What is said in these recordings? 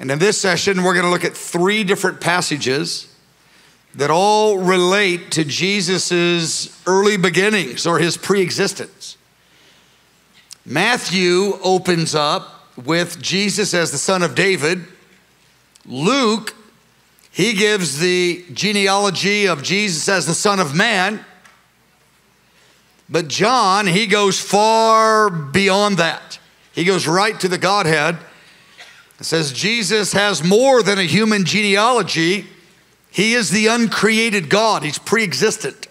And in this session, we're going to look at three different passages that all relate to Jesus' early beginnings or his pre existence. Matthew opens up with Jesus as the son of David. Luke, he gives the genealogy of Jesus as the son of man. But John, he goes far beyond that. He goes right to the Godhead it says Jesus has more than a human genealogy. He is the uncreated God. He's pre-existent.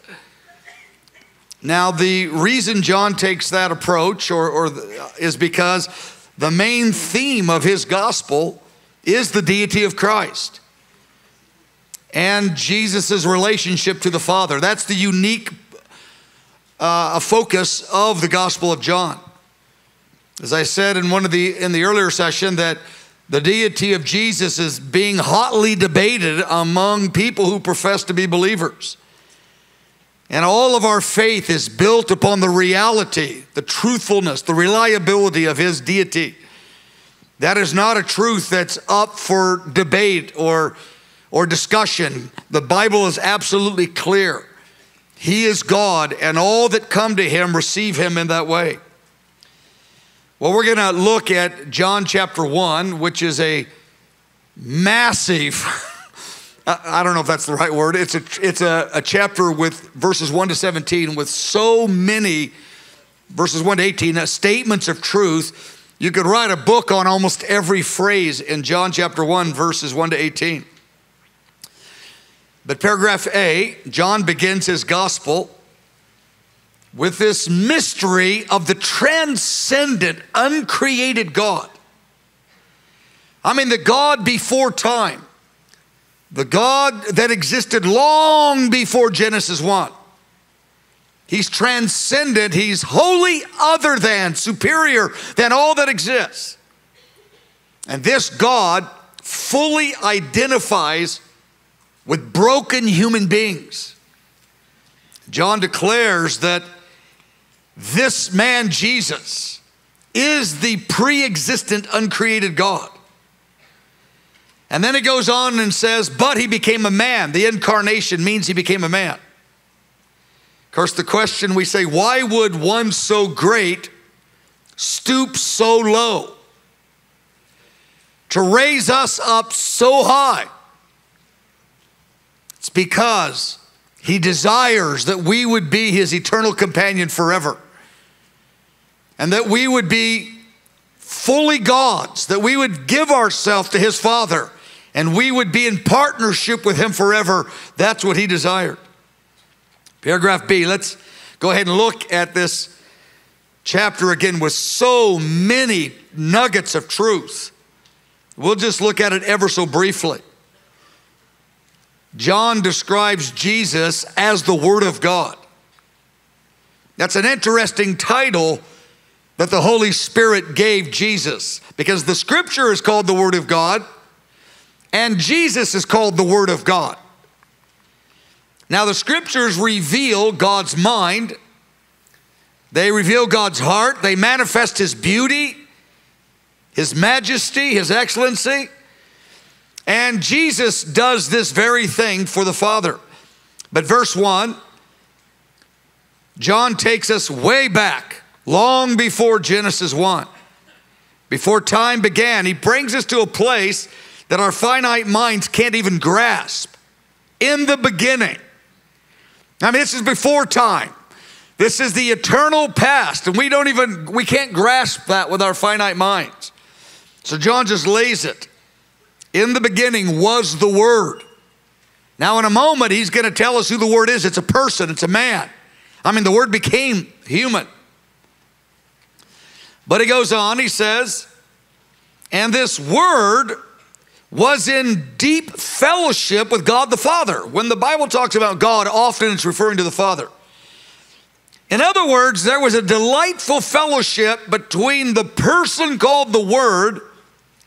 Now, the reason John takes that approach or, or is because the main theme of his gospel is the deity of Christ and Jesus' relationship to the Father. That's the unique uh, focus of the Gospel of John. As I said in one of the in the earlier session, that the deity of Jesus is being hotly debated among people who profess to be believers. And all of our faith is built upon the reality, the truthfulness, the reliability of his deity. That is not a truth that's up for debate or, or discussion. The Bible is absolutely clear. He is God, and all that come to him receive him in that way. Well, we're going to look at John chapter 1, which is a massive, I don't know if that's the right word. It's a, it's a, a chapter with verses 1 to 17 with so many, verses 1 to 18, uh, statements of truth. You could write a book on almost every phrase in John chapter 1, verses 1 to 18. But paragraph A, John begins his gospel with this mystery of the transcendent, uncreated God. I mean, the God before time, the God that existed long before Genesis 1. He's transcendent, He's wholly other than, superior than all that exists. And this God fully identifies with broken human beings. John declares that this man, Jesus, is the pre existent, uncreated God. And then it goes on and says, but he became a man. The incarnation means he became a man. Of course, the question we say, why would one so great stoop so low? To raise us up so high? It's because he desires that we would be his eternal companion forever and that we would be fully God's, that we would give ourselves to His Father, and we would be in partnership with Him forever. That's what He desired. Paragraph B, let's go ahead and look at this chapter again with so many nuggets of truth. We'll just look at it ever so briefly. John describes Jesus as the Word of God. That's an interesting title that the Holy Spirit gave Jesus because the scripture is called the Word of God and Jesus is called the Word of God. Now, the scriptures reveal God's mind, they reveal God's heart, they manifest His beauty, His majesty, His excellency. And Jesus does this very thing for the Father. But verse 1, John takes us way back long before Genesis 1, before time began. He brings us to a place that our finite minds can't even grasp. In the beginning. I mean, this is before time. This is the eternal past, and we don't even, we can't grasp that with our finite minds. So John just lays it. In the beginning was the Word. Now, in a moment, he's going to tell us who the Word is. It's a person, it's a man. I mean, the Word became human. But he goes on, he says, and this word was in deep fellowship with God the Father. When the Bible talks about God, often it's referring to the Father. In other words, there was a delightful fellowship between the person called the Word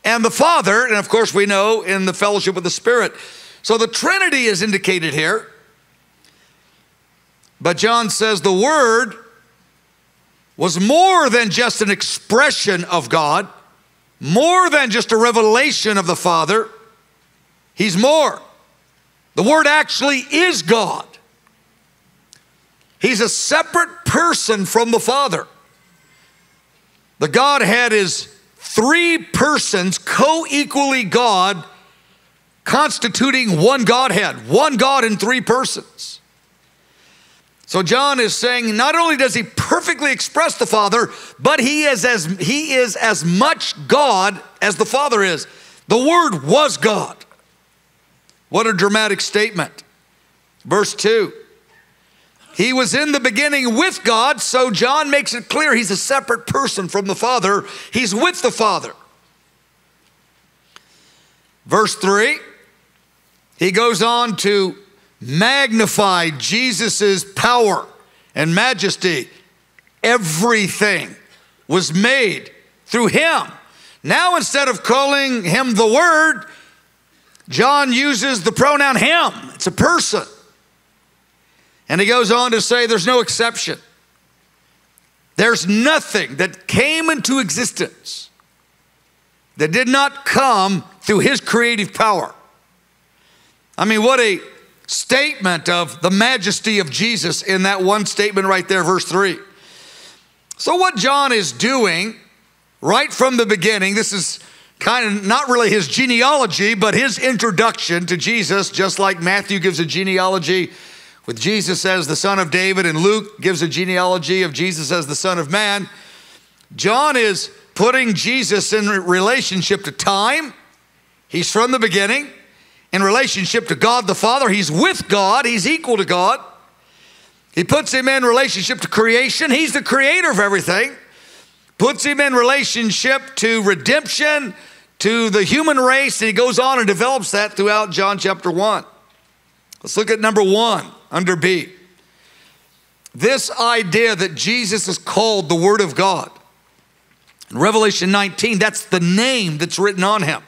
and the Father, and of course, we know in the fellowship with the Spirit. So the Trinity is indicated here. But John says the Word was more than just an expression of God. more than just a revelation of the Father, He's more. The Word actually is God. He's a separate person from the Father. The Godhead is three persons co equally God, constituting one Godhead, one God in three persons. So John is saying not only does he perfectly express the Father, but he is as he is as much God as the Father is. The Word was God. What a dramatic statement. Verse 2. He was in the beginning with God, so John makes it clear he's a separate person from the Father. He's with the Father. Verse 3, he goes on to magnify Jesus' power and majesty. Everything was made through him. Now, instead of calling him the Word, John uses the pronoun him. It's a person. And he goes on to say there's no exception. There's nothing that came into existence that did not come through his creative power. I mean, what a statement of the majesty of Jesus in that one statement right there, verse 3. So, what John is doing right from the beginning, this is kind of not really his genealogy, but his introduction to Jesus, just like Matthew gives a genealogy with Jesus as the son of David, and Luke gives a genealogy of Jesus as the son of man. John is putting Jesus in relationship to time. He's from the beginning in relationship to God the Father. He's with God, he's equal to God. He puts him in relationship to creation. He's the creator of everything. Puts him in relationship to redemption, to the human race, and he goes on and develops that throughout John chapter 1. Let's look at number one under B. This idea that Jesus is called the Word of God. In Revelation 19, that's the name that's written on him.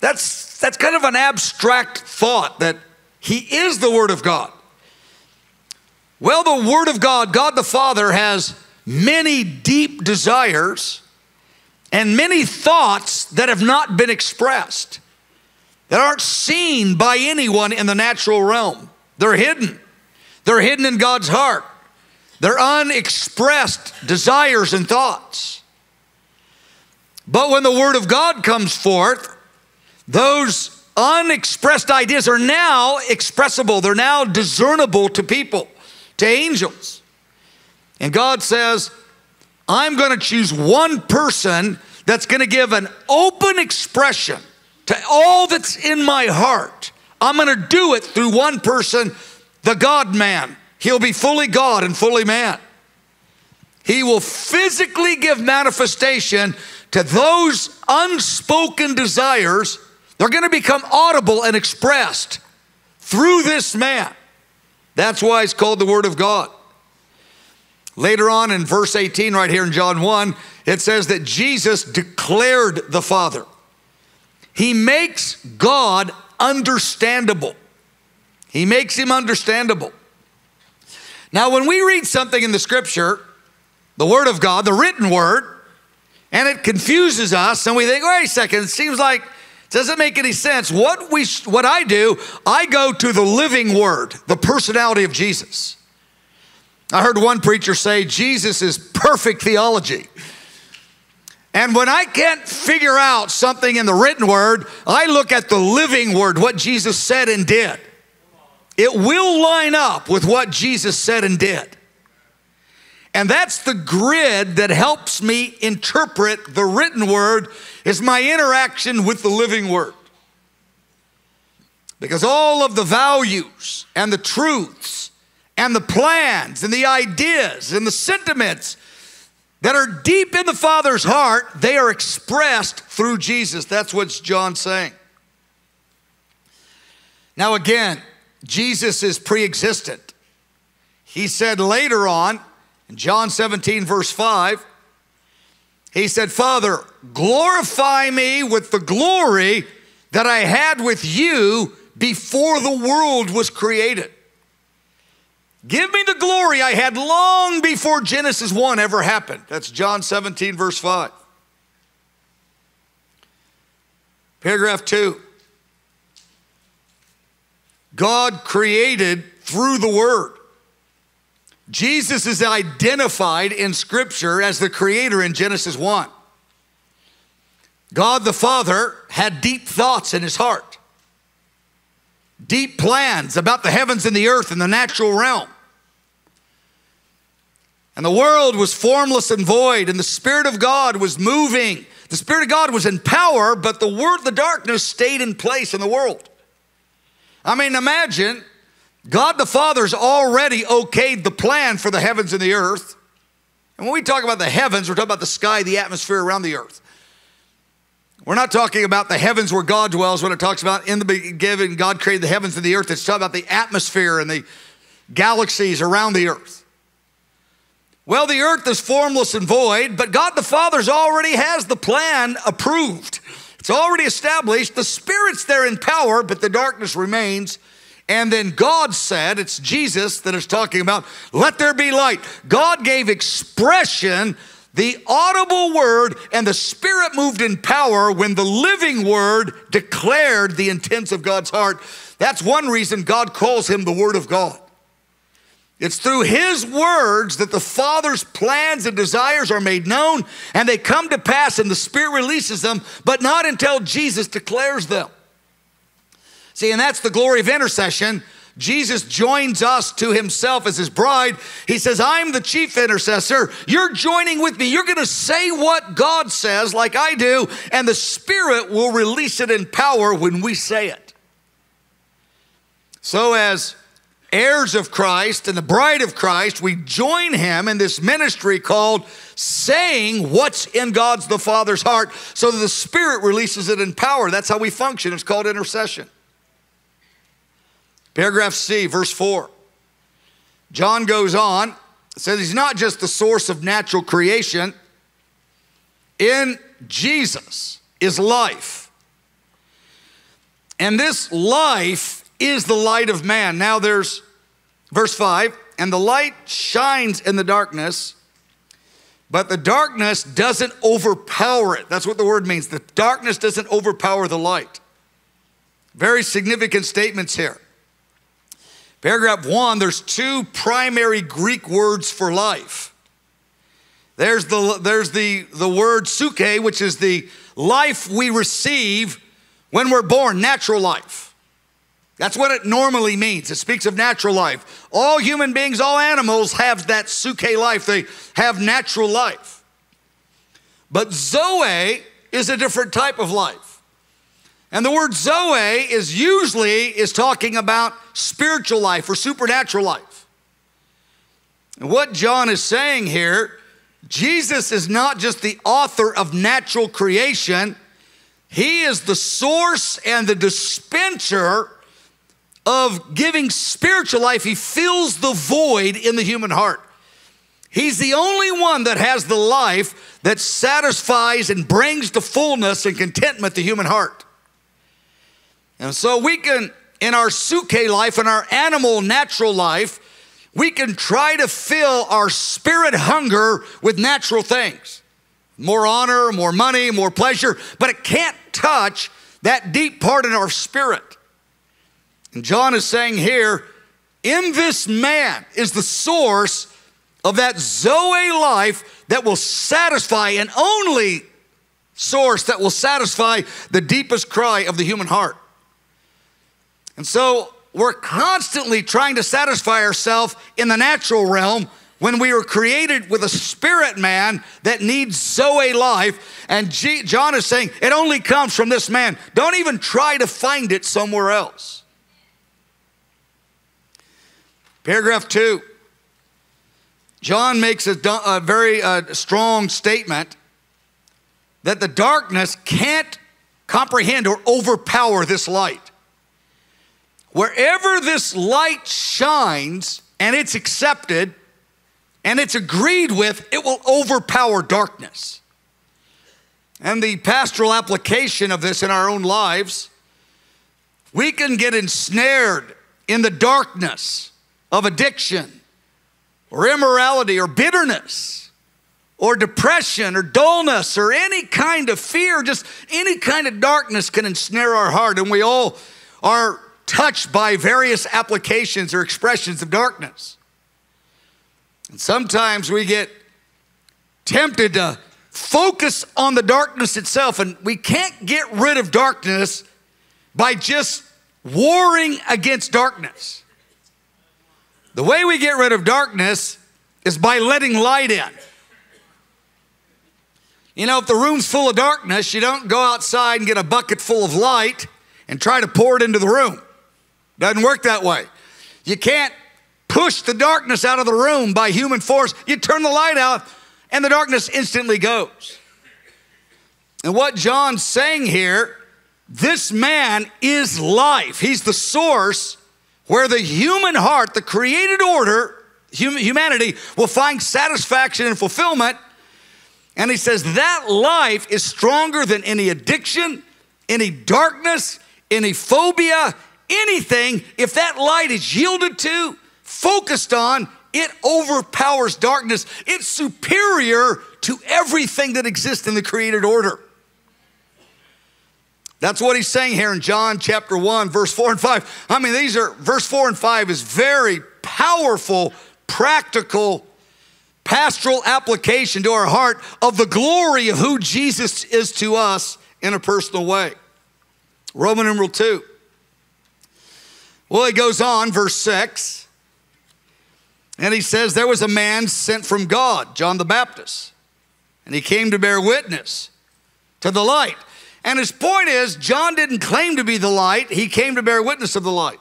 That's, that's kind of an abstract thought that he is the Word of God. Well, the Word of God, God the Father, has many deep desires and many thoughts that have not been expressed, that aren't seen by anyone in the natural realm. They're hidden, they're hidden in God's heart. They're unexpressed desires and thoughts. But when the Word of God comes forth, those unexpressed ideas are now expressible, they're now discernible to people, to angels. And God says, I'm going to choose one person that's going to give an open expression to all that's in my heart. I'm going to do it through one person, the God man. He'll be fully God and fully man. He will physically give manifestation to those unspoken desires they're going to become audible and expressed through this man. That's why it's called the Word of God. Later on in verse 18, right here in John 1, it says that Jesus declared the Father. He makes God understandable. He makes him understandable. Now, when we read something in the scripture, the Word of God, the written Word, and it confuses us, and we think, wait a second, it seems like doesn't make any sense. What we what I do, I go to the living word, the personality of Jesus. I heard one preacher say Jesus is perfect theology. And when I can't figure out something in the written word, I look at the living word, what Jesus said and did. It will line up with what Jesus said and did. And that's the grid that helps me interpret the written word is my interaction with the living word. Because all of the values and the truths and the plans and the ideas and the sentiments that are deep in the Father's heart, they are expressed through Jesus. That's what John's saying. Now, again, Jesus is pre existent. He said later on, in John 17, verse 5, he said, Father, glorify me with the glory that I had with you before the world was created. Give me the glory I had long before Genesis 1 ever happened. That's John 17, verse 5. Paragraph two God created through the Word. Jesus is identified in Scripture as the creator in Genesis 1. God the Father had deep thoughts in his heart, deep plans about the heavens and the earth and the natural realm. And the world was formless and void, and the Spirit of God was moving. The Spirit of God was in power, but the word, the darkness stayed in place in the world. I mean, imagine God the Father's already okayed the plan for the heavens and the earth. And when we talk about the heavens, we're talking about the sky, the atmosphere around the earth. We're not talking about the heavens where God dwells when it talks about in the beginning, God created the heavens and the earth. It's talking about the atmosphere and the galaxies around the earth. Well, the earth is formless and void, but God the Father's already has the plan approved. It's already established. The Spirit's there in power, but the darkness remains. And then God said, it's Jesus that is talking about, let there be light. God gave expression, the audible word, and the Spirit moved in power when the living word declared the intents of God's heart. That's one reason God calls him the Word of God. It's through his words that the Father's plans and desires are made known and they come to pass and the Spirit releases them, but not until Jesus declares them. See, and that's the glory of intercession. Jesus joins us to himself as his bride. He says, I'm the chief intercessor. You're joining with me. You're going to say what God says, like I do, and the Spirit will release it in power when we say it. So, as heirs of Christ and the bride of Christ, we join him in this ministry called saying what's in God's the Father's heart so that the Spirit releases it in power. That's how we function. It's called intercession. Paragraph C, verse 4. John goes on, says he's not just the source of natural creation. In Jesus is life. And this life is the light of man. Now there's verse 5 and the light shines in the darkness, but the darkness doesn't overpower it. That's what the word means. The darkness doesn't overpower the light. Very significant statements here. Paragraph one, there's two primary Greek words for life. There's the, there's the, the word psuche, which is the life we receive when we're born, natural life. That's what it normally means. It speaks of natural life. All human beings, all animals have that psuche life. They have natural life. But Zoe is a different type of life. And the word Zoe is usually is talking about spiritual life or supernatural life. And what John is saying here, Jesus is not just the author of natural creation, he is the source and the dispenser of giving spiritual life, he fills the void in the human heart. He's the only one that has the life that satisfies and brings to fullness and contentment the human heart. And so we can, in our psuche life, in our animal natural life, we can try to fill our spirit hunger with natural things more honor, more money, more pleasure, but it can't touch that deep part in our spirit. And John is saying here, in this man is the source of that Zoe life that will satisfy, and only source that will satisfy the deepest cry of the human heart. And so we're constantly trying to satisfy ourselves in the natural realm when we were created with a spirit man that needs Zoe life. And G- John is saying it only comes from this man. Don't even try to find it somewhere else. Paragraph two. John makes a, a very uh, strong statement that the darkness can't comprehend or overpower this light. Wherever this light shines and it's accepted and it's agreed with, it will overpower darkness. And the pastoral application of this in our own lives, we can get ensnared in the darkness of addiction or immorality or bitterness or depression or dullness or any kind of fear, just any kind of darkness can ensnare our heart. And we all are touched by various applications or expressions of darkness. And sometimes we get tempted to focus on the darkness itself, and we can't get rid of darkness by just warring against darkness. The way we get rid of darkness is by letting light in. You know, if the room's full of darkness, you don't go outside and get a bucket full of light and try to pour it into the room. Doesn't work that way. You can't push the darkness out of the room by human force. You turn the light out, and the darkness instantly goes. And what John's saying here, this man is life. He's the source where the human heart, the created order, humanity, will find satisfaction and fulfillment and he says that life is stronger than any addiction, any darkness, any phobia, anything. If that light is yielded to, focused on, it overpowers darkness. It's superior to everything that exists in the created order. That's what he's saying here in John chapter 1, verse 4 and 5. I mean, these are, verse 4 and 5 is very powerful, practical pastoral application to our heart of the glory of who Jesus is to us in a personal way. Roman numeral 2. Well, he goes on, verse 6, and he says, There was a man sent from God, John the Baptist, and he came to bear witness to the light. And his point is, John didn't claim to be the light, he came to bear witness of the light.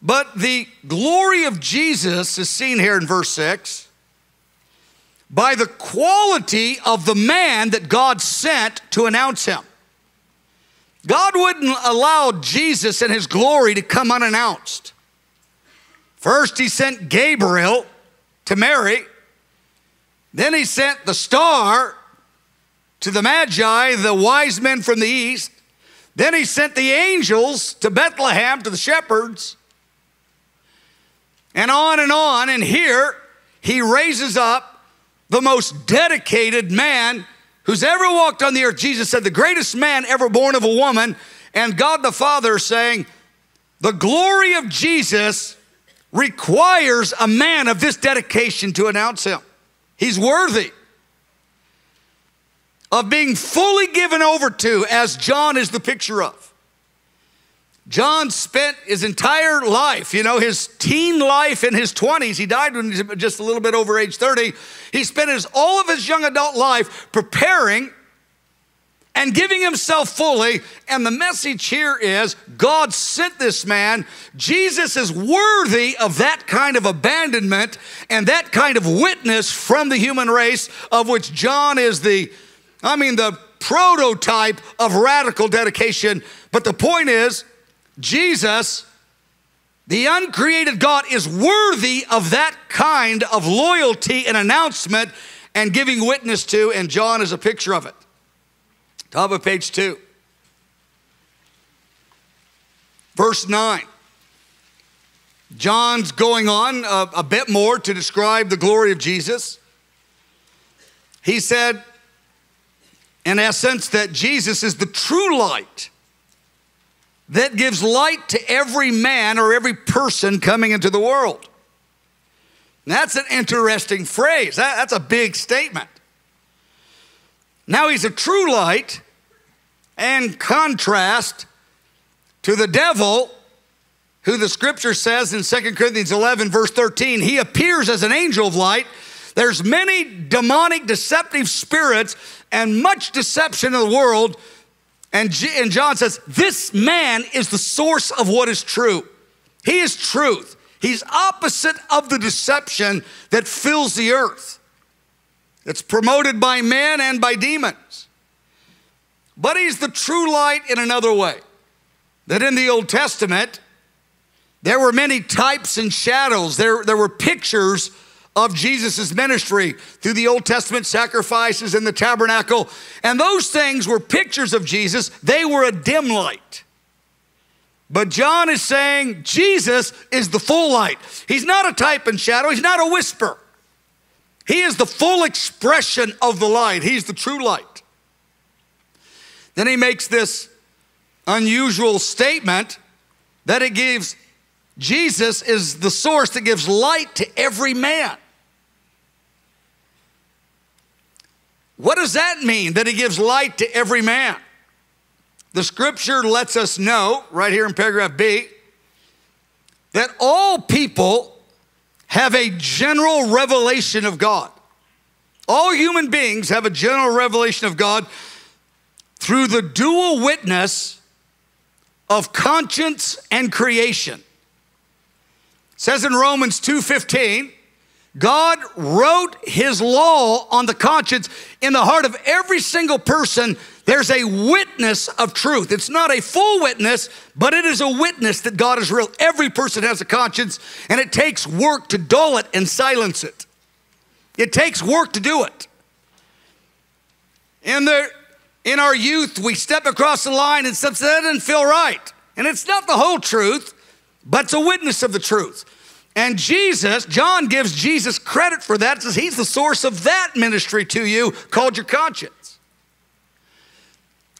But the glory of Jesus is seen here in verse 6 by the quality of the man that God sent to announce him. God wouldn't allow Jesus and his glory to come unannounced. First, he sent Gabriel to Mary. Then he sent the star to the Magi, the wise men from the east. Then he sent the angels to Bethlehem to the shepherds and on and on. And here he raises up the most dedicated man who's ever walked on the earth. Jesus said, the greatest man ever born of a woman. And God the Father saying, the glory of Jesus requires a man of this dedication to announce him. He's worthy of being fully given over to, as John is the picture of. John spent his entire life, you know, his teen life in his 20s. He died when he was just a little bit over age 30. He spent his, all of his young adult life preparing and giving himself fully. And the message here is God sent this man. Jesus is worthy of that kind of abandonment and that kind of witness from the human race, of which John is the, I mean, the prototype of radical dedication. But the point is, Jesus, the uncreated God, is worthy of that kind of loyalty and announcement and giving witness to, and John is a picture of it. Top of page two. Verse 9. John's going on a, a, bit more to describe the glory of Jesus. He said, in essence, that Jesus is the true light that gives light to every man or every person coming into the world. That's an interesting phrase. That, that's a big statement. Now he's a true light and contrast to the devil, who the scripture says in 2 Corinthians 11, verse 13, he appears as an angel of light. There's many demonic, deceptive spirits and much deception in the world and, G- and John says, This man is the source of what is true. He is truth. He's opposite of the deception that fills the earth. It's promoted by men and by demons. But he's the true light in another way. That in the Old Testament, there were many types and shadows, there, there were pictures of Jesus' ministry through the Old Testament sacrifices and the tabernacle. And those things were pictures of Jesus, they were a dim light. But John is saying Jesus is the full light. He's not a type and shadow, he's not a whisper. He is the full expression of the light. He's the true light. Then he makes this unusual statement that it gives Jesus is the source that gives light to every man. What does that mean that he gives light to every man? The scripture lets us know, right here in paragraph B, that all people have a general revelation of God. All human beings have a general revelation of God through the dual witness of conscience and creation. It says in Romans 2:15, God wrote his law on the conscience in the heart of every single person. There's a witness of truth. It's not a full witness, but it is a witness that God is real. Every person has a conscience, and it takes work to dull it and silence it. It takes work to do it. In, the, in our youth, we step across the line and something that doesn't feel right. And it's not the whole truth, but it's a witness of the truth. And Jesus, John gives Jesus credit for that, says he's the source of that ministry to you called your conscience.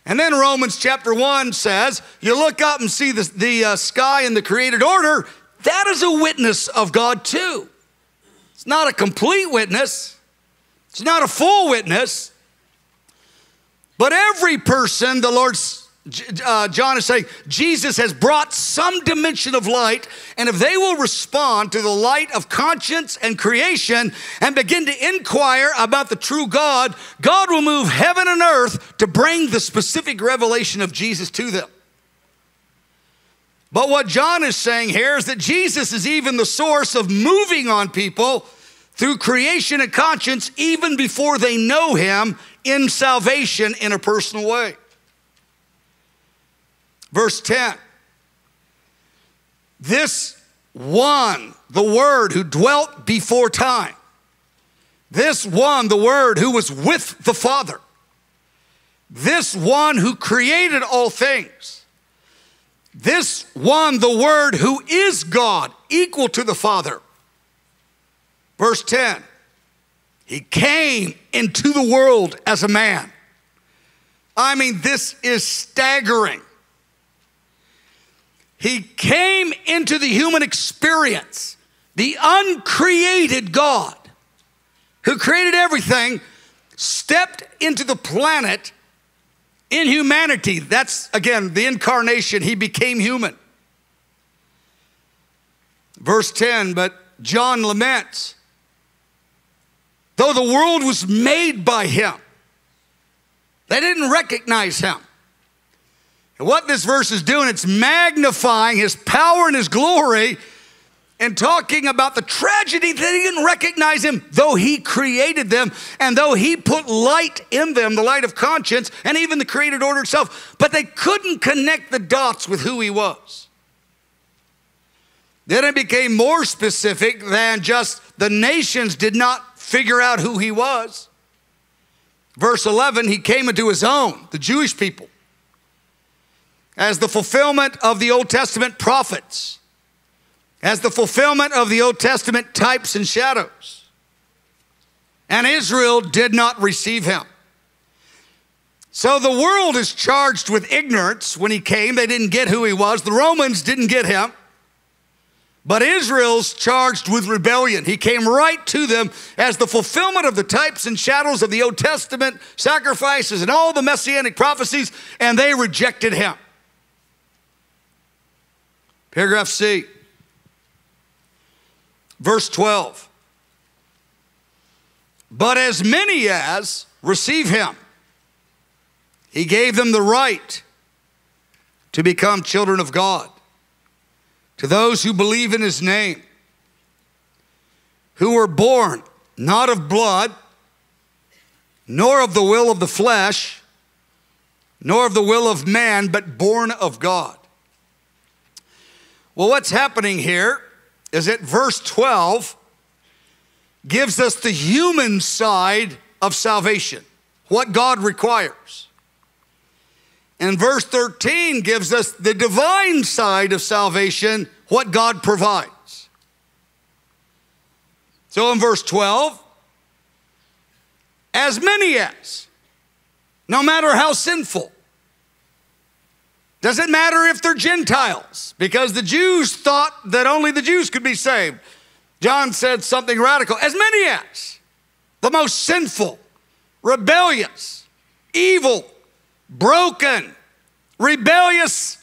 And then Romans chapter 1 says, you look up and see the, the uh, sky and the created order, that is a witness of God too. It's not a complete witness, it's not a full witness, but every person, the Lord's uh, John is saying Jesus has brought some dimension of light, and if they will respond to the light of conscience and creation and begin to inquire about the true God, God will move heaven and earth to bring the specific revelation of Jesus to them. But what John is saying here is that Jesus is even the source of moving on people through creation and conscience even before they know Him in salvation in a personal way. Verse 10 This one, the Word who dwelt before time, this one, the Word who was with the Father, this one who created all things, this one, the Word who is God, equal to the Father. Verse 10 He came into the world as a man. I mean, this is staggering. He came into the human experience, the uncreated God who created everything, stepped into the planet in humanity. That's, again, the incarnation. He became human. Verse 10, but John laments, though the world was made by him, they didn't recognize him. And what this verse is doing, it's magnifying his power and his glory and talking about the tragedy that he didn't recognize him, though he created them and though he put light in them, the light of conscience, and even the created order itself. But they couldn't connect the dots with who he was. Then it became more specific than just the nations did not figure out who he was. Verse 11, he came into his own, the Jewish people as the fulfillment of the Old Testament prophets, as the fulfillment of the Old Testament types and shadows. And Israel did not receive him. So the world is charged with ignorance when he came. They didn't get who he was. The Romans didn't get him. But Israel's charged with rebellion. He came right to them as the fulfillment of the types and shadows of the Old Testament sacrifices and all the messianic prophecies, and they rejected him. Paragraph C, verse 12. But as many as receive him, he gave them the right to become children of God. To those who believe in his name, who were born not of blood, nor of the will of the flesh, nor of the will of man, but born of God. Well, what's happening here is that verse 12 gives us the human side of salvation, what God requires. And verse 13 gives us the divine side of salvation, what God provides. So in verse 12, as many as, no matter how sinful. Doesn't matter if they're Gentiles, because the Jews thought that only the Jews could be saved. John said something radical. As many as, the most sinful, rebellious, evil, broken, rebellious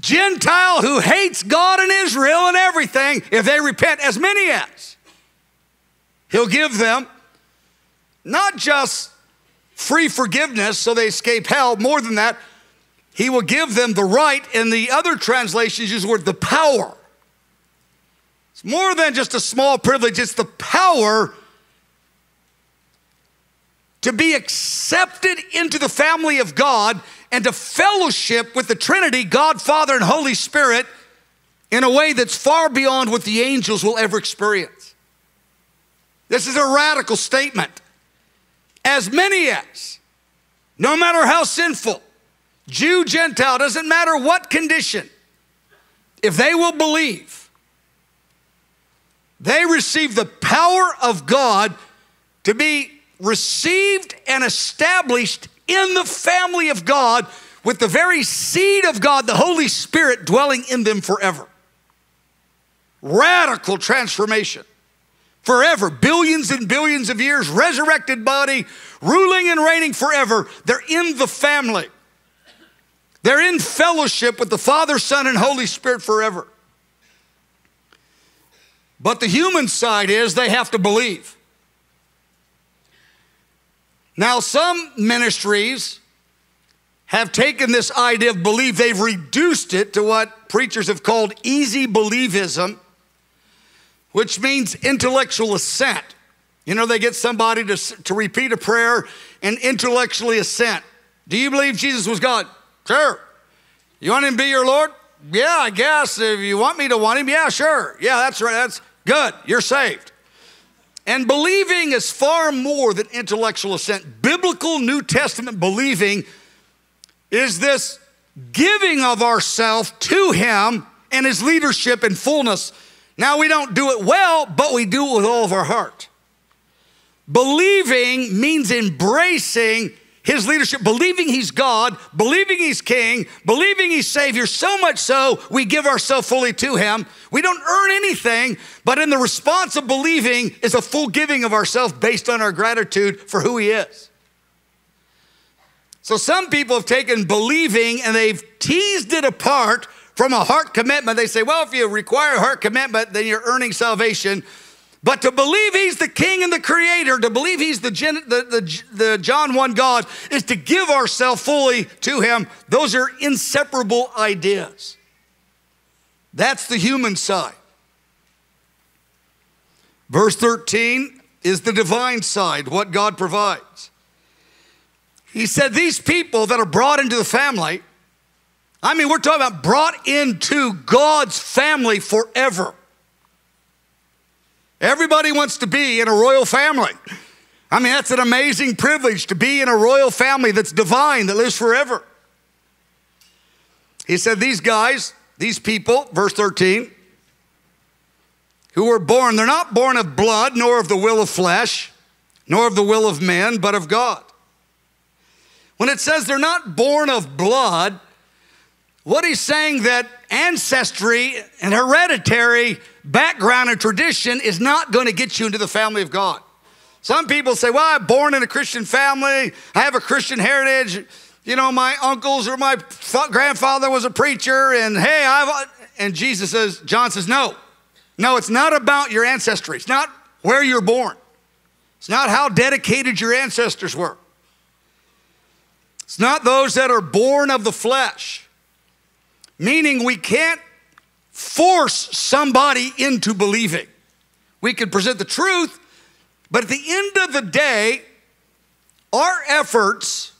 Gentile who hates God and Israel and everything, if they repent, as many as, He'll give them not just free forgiveness so they escape hell, more than that, He will give them the right, and the other translations use the word the power. It's more than just a small privilege, it's the power to be accepted into the family of God and to fellowship with the Trinity, God, Father, and Holy Spirit, in a way that's far beyond what the angels will ever experience. This is a radical statement. As many as, no matter how sinful, Jew, Gentile, doesn't matter what condition, if they will believe, they receive the power of God to be received and established in the family of God with the very seed of God, the Holy Spirit, dwelling in them forever. Radical transformation. Forever, billions and billions of years, resurrected body, ruling and reigning forever. They're in the family. They're in fellowship with the Father, Son, and Holy Spirit forever. But the human side is they have to believe. Now, some ministries have taken this idea of belief, they've reduced it to what preachers have called easy believism, which means intellectual assent. You know, they get somebody to, to repeat a prayer and intellectually assent. Do you believe Jesus was God? Sure. You want him to be your Lord? Yeah, I guess. If you want me to want him, yeah, sure. Yeah, that's right. That's good. You're saved. And believing is far more than intellectual assent. Biblical New Testament believing is this giving of ourselves to Him and His leadership in fullness. Now, we don't do it well, but we do it with all of our heart. Believing means embracing his leadership, believing he's God, believing he's king, believing he's Savior, so much so we give ourselves fully to him. We don't earn anything, but in the response of believing is a full giving of ourselves based on our gratitude for who he is. So some people have taken believing and they've teased it apart from a heart commitment. They say, well, if you require heart commitment, then you're earning salvation. But to believe he's the king and the creator, to believe he's the, the, the, the, John 1 God, is to give ourselves fully to him. Those are inseparable ideas. That's the human side. Verse 13 is the divine side, what God provides. He said, These people that are brought into the family, I mean, we're talking about brought into God's family forever. Everybody wants to be in a royal family. I mean, that's an amazing privilege to be in a royal family that's divine, that lives forever. He said, These guys, these people, verse 13, who were born, they're not born of blood, nor of the will of flesh, nor of the will of men, but of God. When it says they're not born of blood, what he's saying that ancestry and hereditary background and tradition is not going to get you into the family of God. Some people say, well, I'm born in a Christian family. I have a Christian heritage. You know, my uncles or my grandfather was a preacher, and hey, I've, and Jesus says, John says, no, no, it's not about your ancestry. It's not where you're born. It's not how dedicated your ancestors were. It's not those that are born of the flesh, meaning we can't force somebody into believing. We can present the truth, but at the end of the day, our efforts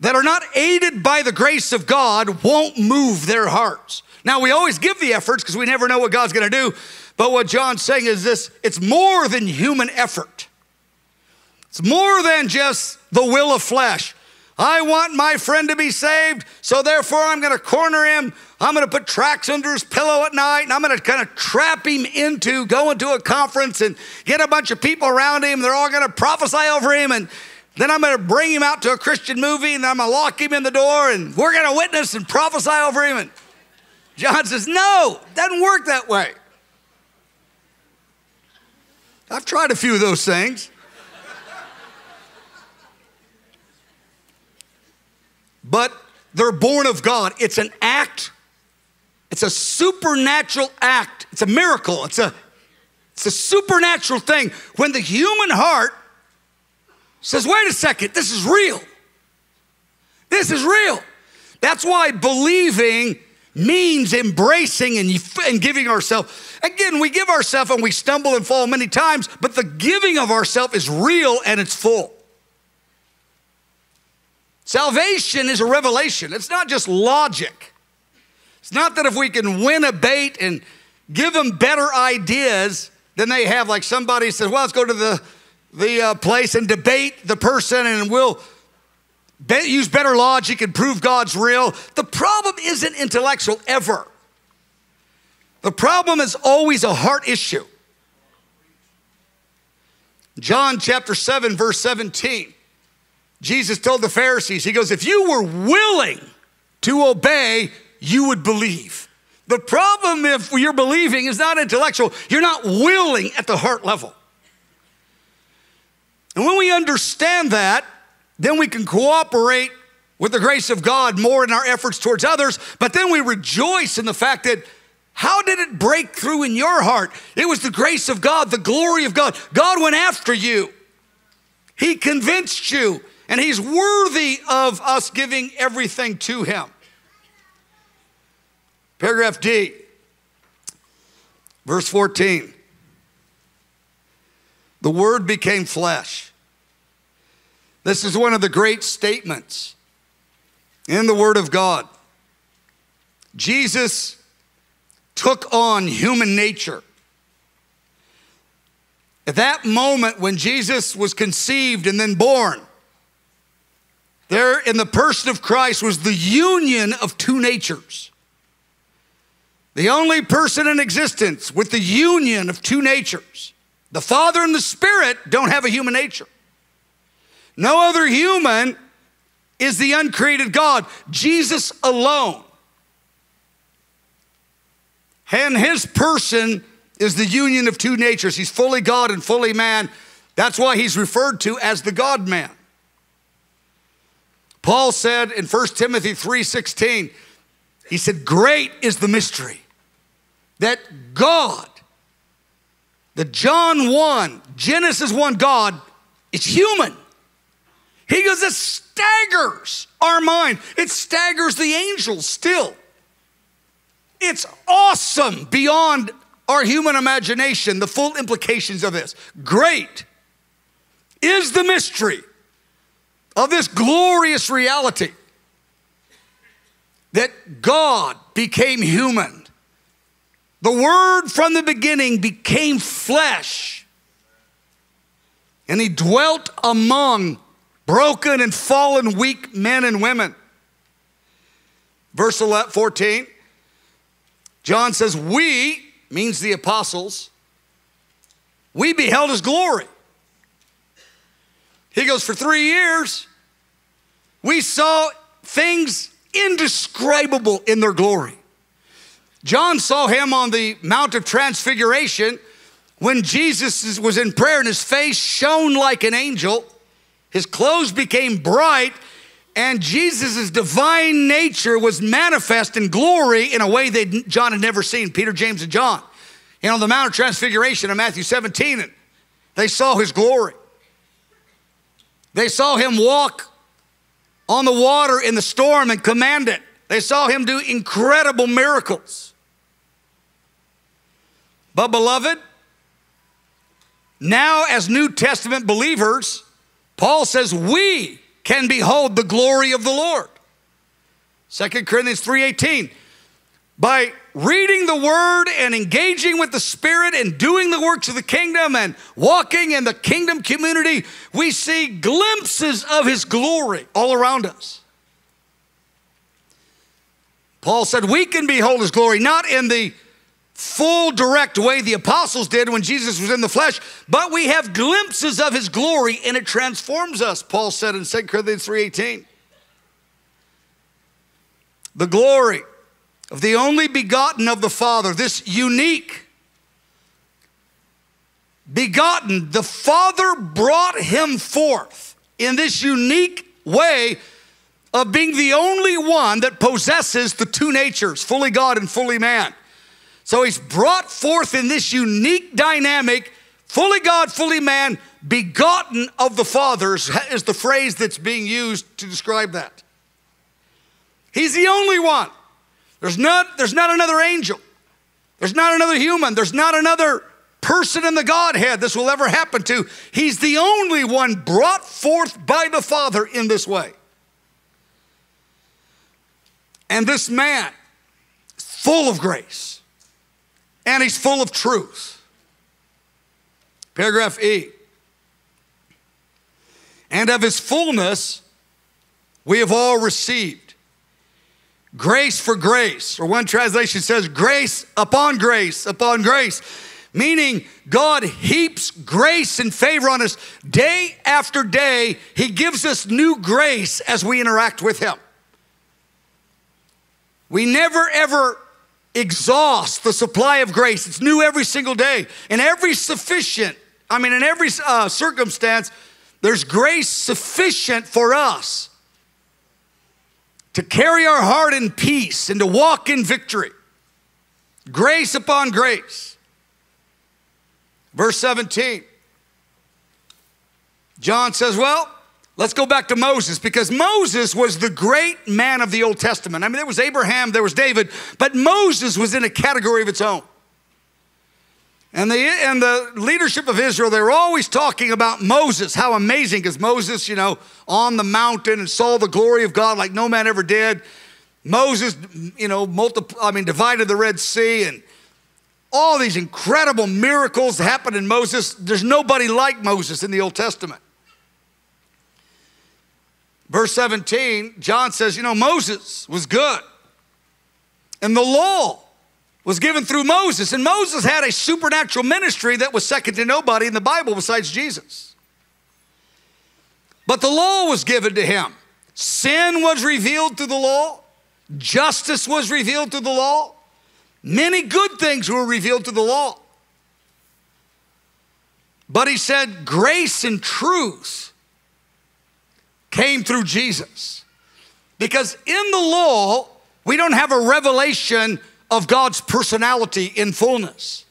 that are not aided by the grace of God won't move their hearts. Now, we always give the efforts because we never know what God's going to do. But what John's saying is this it's more than human effort, it's more than just the will of flesh. I want my friend to be saved, so therefore I'm going to corner him. I'm going to put tracks under his pillow at night, and I'm going to kind of trap him into going to a conference and get a bunch of people around him. They're all going to prophesy over him, and then I'm going to bring him out to a Christian movie, and I'm going to lock him in the door, and we're going to witness and prophesy over him. And John says, No, doesn't work that way. I've tried a few of those things. But they're born of God. It's an act, it's a supernatural act, it's a miracle, it's a, it's a supernatural thing. When the human heart says, wait a second, this is real. This is real. That's why believing means embracing and, and giving ourselves. Again, we give ourselves and we stumble and fall many times, but the giving of ourselves is real and it's full. Salvation is a revelation, it's not just logic. It's not that if we can win a bait and give them better ideas than they have, like somebody says, well, let's go to the, the uh, place and debate the person and we'll be, use better logic and prove God's real. The problem isn't intellectual ever. The problem is always a heart issue. John chapter 7, verse 17. Jesus told the Pharisees, He goes, If you were willing to obey, you would believe. The problem, if you're believing, is not intellectual, you're not willing at the heart level. And when we understand that, then we can cooperate with the grace of God more in our efforts towards others, but then we rejoice in the fact that how did it break through in your heart? It was the grace of God, the glory of God. God went after you, He convinced you, and He's worthy of us giving everything to Him. Paragraph D, verse 14. The Word became flesh this is one of the great statements in the Word of God. Jesus took on human nature. At that moment when Jesus was conceived and then born, there in the person of Christ was the union of two natures. The only person in existence with the union of two natures. The Father and the Spirit don't have a human nature. No other human is the uncreated God, Jesus alone. And his person is the union of two natures. He's fully God and fully man. That's why he's referred to as the God man. Paul said in 1 Timothy 3:16, he said, Great is the mystery that God, the John 1, Genesis 1 God, is human. He goes, it staggers our mind. It staggers the angels still. It's awesome beyond our human imagination, the full implications of this. Great is the mystery of this glorious reality that God became human. The Word from the beginning became flesh, and He dwelt among broken and fallen, weak men and women. Verse 14, John says, We, means the apostles, we beheld his glory. He goes, For three years, we saw things indescribable in their glory. John saw him on the Mount of Transfiguration when Jesus was in prayer and his face shone like an angel. His clothes became bright, and Jesus' divine nature was manifest in glory in a way that John had never seen, Peter, James, and John. You know, the Mount of Transfiguration in Matthew 17, they saw his glory. They saw him walk on the water in the storm and command it. They saw him do incredible miracles. But, beloved, now as New Testament believers, Paul says we can behold the glory of the Lord. 2 Corinthians 3:18. By reading the word and engaging with the Spirit and doing the works of the kingdom and walking in the kingdom community, we see glimpses of his glory all around us. Paul said, We can behold his glory, not in the full direct way the apostles did when Jesus was in the flesh, but we have glimpses of his glory and it transforms us, Paul said in 2 Corinthians 3:18. The glory of the only begotten of the Father, this unique begotten, the Father brought him forth in this unique way of being the only one that possesses the two natures, fully God and fully man. So he's brought forth in this unique dynamic, fully God, fully man, begotten of the fathers, is the phrase that's being used to describe that. He's the only one. There's not, there's not another angel. There's not another human. There's not another person in the Godhead this will ever happen to. He's the only one brought forth by the Father in this way. And this man, full of grace, and he's full of truth. Paragraph E. And of his fullness we have all received grace for grace, or one translation says grace upon grace upon grace, meaning God heaps grace and favor on us day after day. He gives us new grace as we interact with Him. We never ever exhaust the supply of grace. It's new every single day. In every sufficient, I mean, in every uh, circumstance, there's grace sufficient for us to carry our heart in peace and to walk in victory. Grace upon grace. Verse 17. John says, Well, Let's go back to Moses because Moses was the great man of the Old Testament. I mean, there was Abraham, there was David, but Moses was in a category of its own. And the, and the leadership of Israel, they were always talking about Moses, how amazing, because Moses, you know, on the mountain and saw the glory of God like no man ever did. Moses, you know, multiply, I mean, divided the Red Sea and all these incredible miracles happened in Moses. There's nobody like Moses in the Old Testament. Verse 17, John says, you know, Moses was good. And the law was given through Moses. And Moses had a supernatural ministry that was second to nobody in the Bible besides Jesus. But the law was given to him. Sin was revealed through the law, justice was revealed through the law, many good things were revealed through the law. But he said, grace and truth came through Jesus. Because in the law, we don't have a revelation of God's personality in fullness.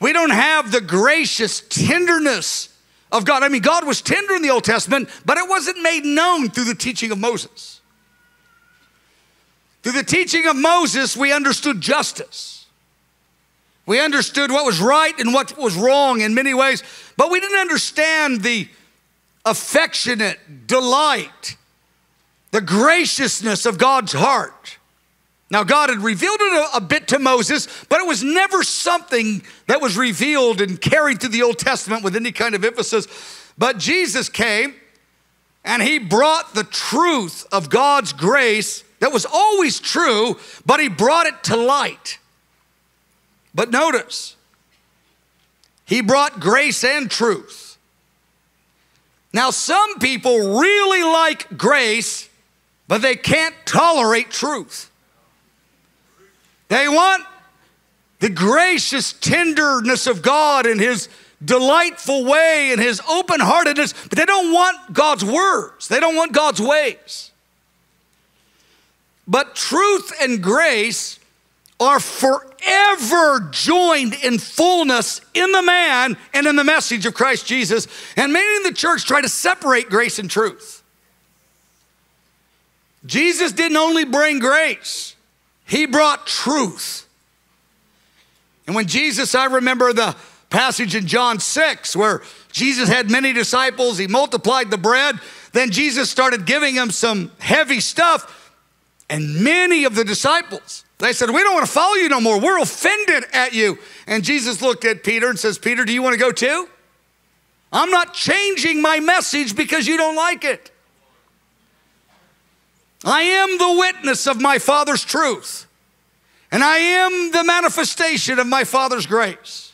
We don't have the gracious tenderness of God. I mean, God was tender in the Old Testament, but it wasn't made known through the teaching of Moses. Through the teaching of Moses, we understood justice. We understood what was right and what was wrong in many ways, but we didn't understand the affectionate delight, the graciousness of God's heart. Now, God had revealed it a, bit to Moses, but it was never something that was revealed and carried to the Old Testament with any kind of emphasis. But Jesus came and he brought the truth of God's grace that was always true, but he brought it to light. But notice, he brought grace and truth. Now, some people really like grace, but they can't tolerate truth. They want the gracious tenderness of God and His delightful way and His open heartedness, but they don't want God's words, they don't want God's ways. But truth and grace are forever joined in fullness in the man and in the message of Christ Jesus. And many in the church try to separate grace and truth. Jesus didn't only bring grace, he brought truth. And when Jesus, I remember the passage in John 6 where Jesus had many disciples, he multiplied the bread, then Jesus started giving them some heavy stuff, and many of the disciples They said, We don't want to follow you no more. We're offended at you. And Jesus looked at Peter and says, Peter, do you want to go too? I'm not changing my message because you don't like it. I am the witness of my Father's truth, and I am the manifestation of my Father's grace.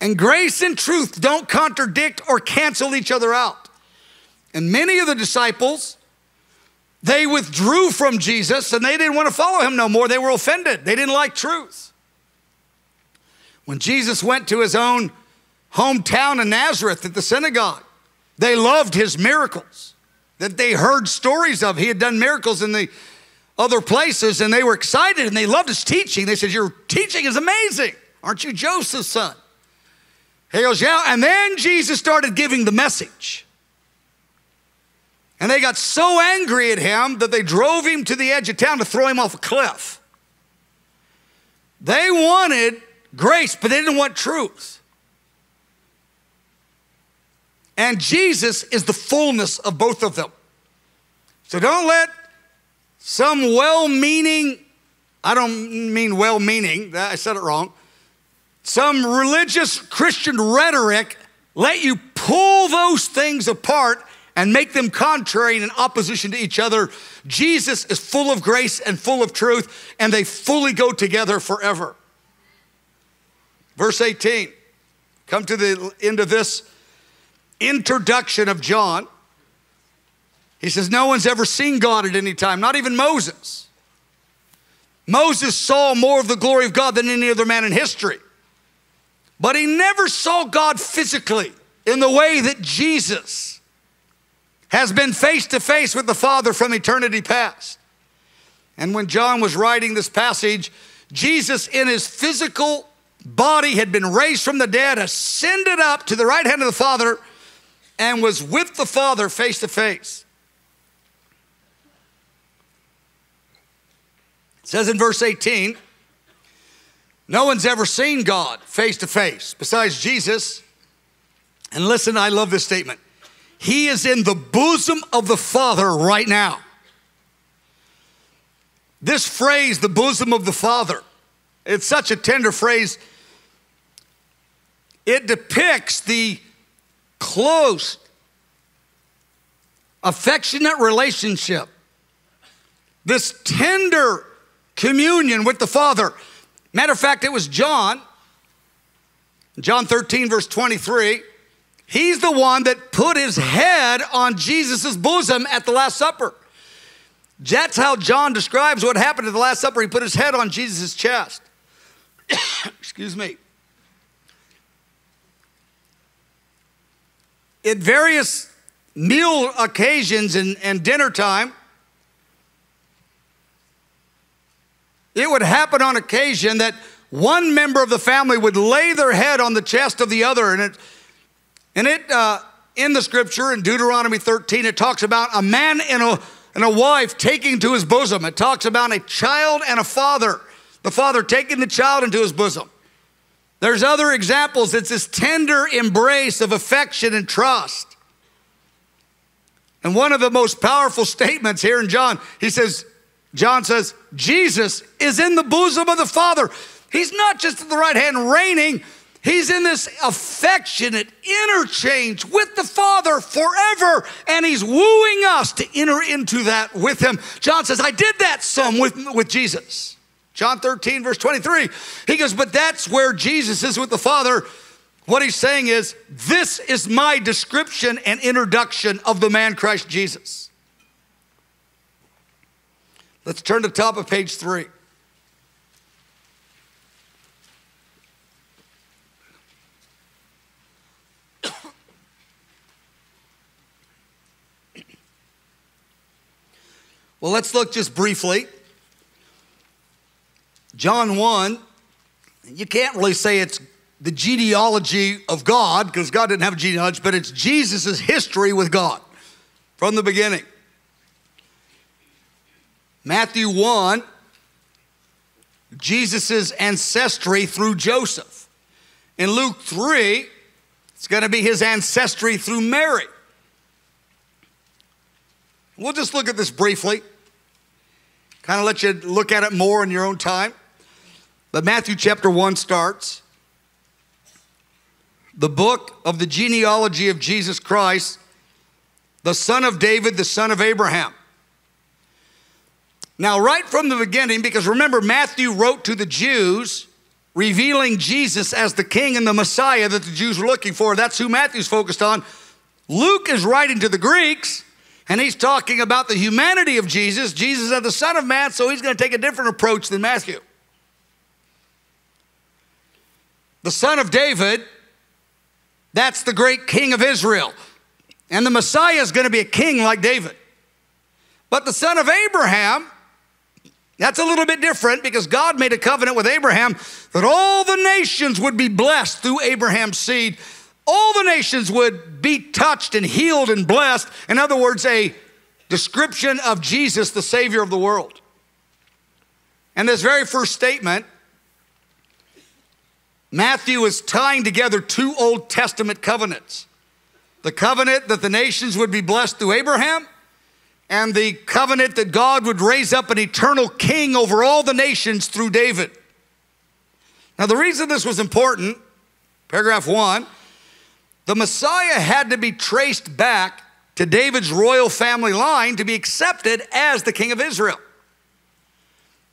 And grace and truth don't contradict or cancel each other out. And many of the disciples, they withdrew from Jesus and they didn't want to follow him no more. They were offended. They didn't like truth. When Jesus went to his own hometown in Nazareth at the synagogue, they loved his miracles that they heard stories of. He had done miracles in the other places and they were excited and they loved his teaching. They said, Your teaching is amazing. Aren't you Joseph's son? He goes, Yeah. And then Jesus started giving the message. And they got so angry at him that they drove him to the edge of town to throw him off a cliff. They wanted grace, but they didn't want truth. And Jesus is the fullness of both of them. So don't let some well meaning, I don't mean well meaning, I said it wrong, some religious Christian rhetoric let you pull those things apart and make them contrary and in opposition to each other. Jesus is full of grace and full of truth, and they fully go together forever. Verse 18, come to the end of this introduction of John. He says, No one's ever seen God at any time, not even Moses. Moses saw more of the glory of God than any other man in history. But he never saw God physically in the way that Jesus has been face to face with the Father from eternity past. And when John was writing this passage, Jesus, in his physical body, had been raised from the dead, ascended up to the right hand of the Father, and was with the Father face to face. It says in verse 18, no one's ever seen God face to face besides Jesus. And listen, I love this statement. He is in the bosom of the Father right now. This phrase, the bosom of the Father, it's such a tender phrase. It depicts the close, affectionate relationship, this tender communion with the Father. Matter of fact, it was John, John 13, verse 23. He's the one that put his head on Jesus' bosom at the Last Supper. That's how John describes what happened at the Last Supper. He put his head on Jesus' chest. Excuse me. At various meal occasions and, and dinner time, it would happen on occasion that one member of the family would lay their head on the chest of the other. And it, and it uh, in the scripture in Deuteronomy 13, it talks about a man and a, and a wife taking to his bosom. It talks about a child and a father, the father taking the child into his bosom. There's other examples. It's this tender embrace of affection and trust. And one of the most powerful statements here in John, he says, John says, Jesus is in the bosom of the Father. He's not just at the right hand reigning, he's in this affectionate interchange with the Father forever, and he's wooing us to enter into that with him. John says, I did that some with, with Jesus. John 13, verse 23. He goes, But that's where Jesus is with the Father. What he's saying is, This is my description and introduction of the man Christ Jesus. Let's turn to the top of page three. Well, let's look just briefly. John 1, you can't really say it's the genealogy of God because God didn't have a genealogy, but it's Jesus' history with God from the beginning. Matthew 1, Jesus' ancestry through Joseph. In Luke 3, it's going to be his ancestry through Mary. We'll just look at this briefly. kind of let you look at it more in your own time. But Matthew chapter 1 starts. The book of the genealogy of Jesus Christ, the son of David, the son of Abraham. Now, right from the beginning, because remember, Matthew wrote to the Jews revealing Jesus as the king and the Messiah that the Jews were looking for. That's who Matthew's focused on. Luke is writing to the Greeks, and he's talking about the humanity of Jesus. Jesus is the Son of Man, so he's going to take a different approach than Matthew. The son of David, that's the great king of Israel. And the Messiah is going to be a king like David. But the son of Abraham, that's a little bit different because God made a covenant with Abraham that all the nations would be blessed through Abraham's seed. All the nations would be touched and healed and blessed. In other words, a description of Jesus, the Savior of the world. And this very first statement, Matthew is tying together two Old Testament covenants the covenant that the nations would be blessed through Abraham and the covenant that God would raise up an eternal king over all the nations through David. Now, the reason this was important, paragraph one, the Messiah had to be traced back to David's royal family line to be accepted as the king of Israel.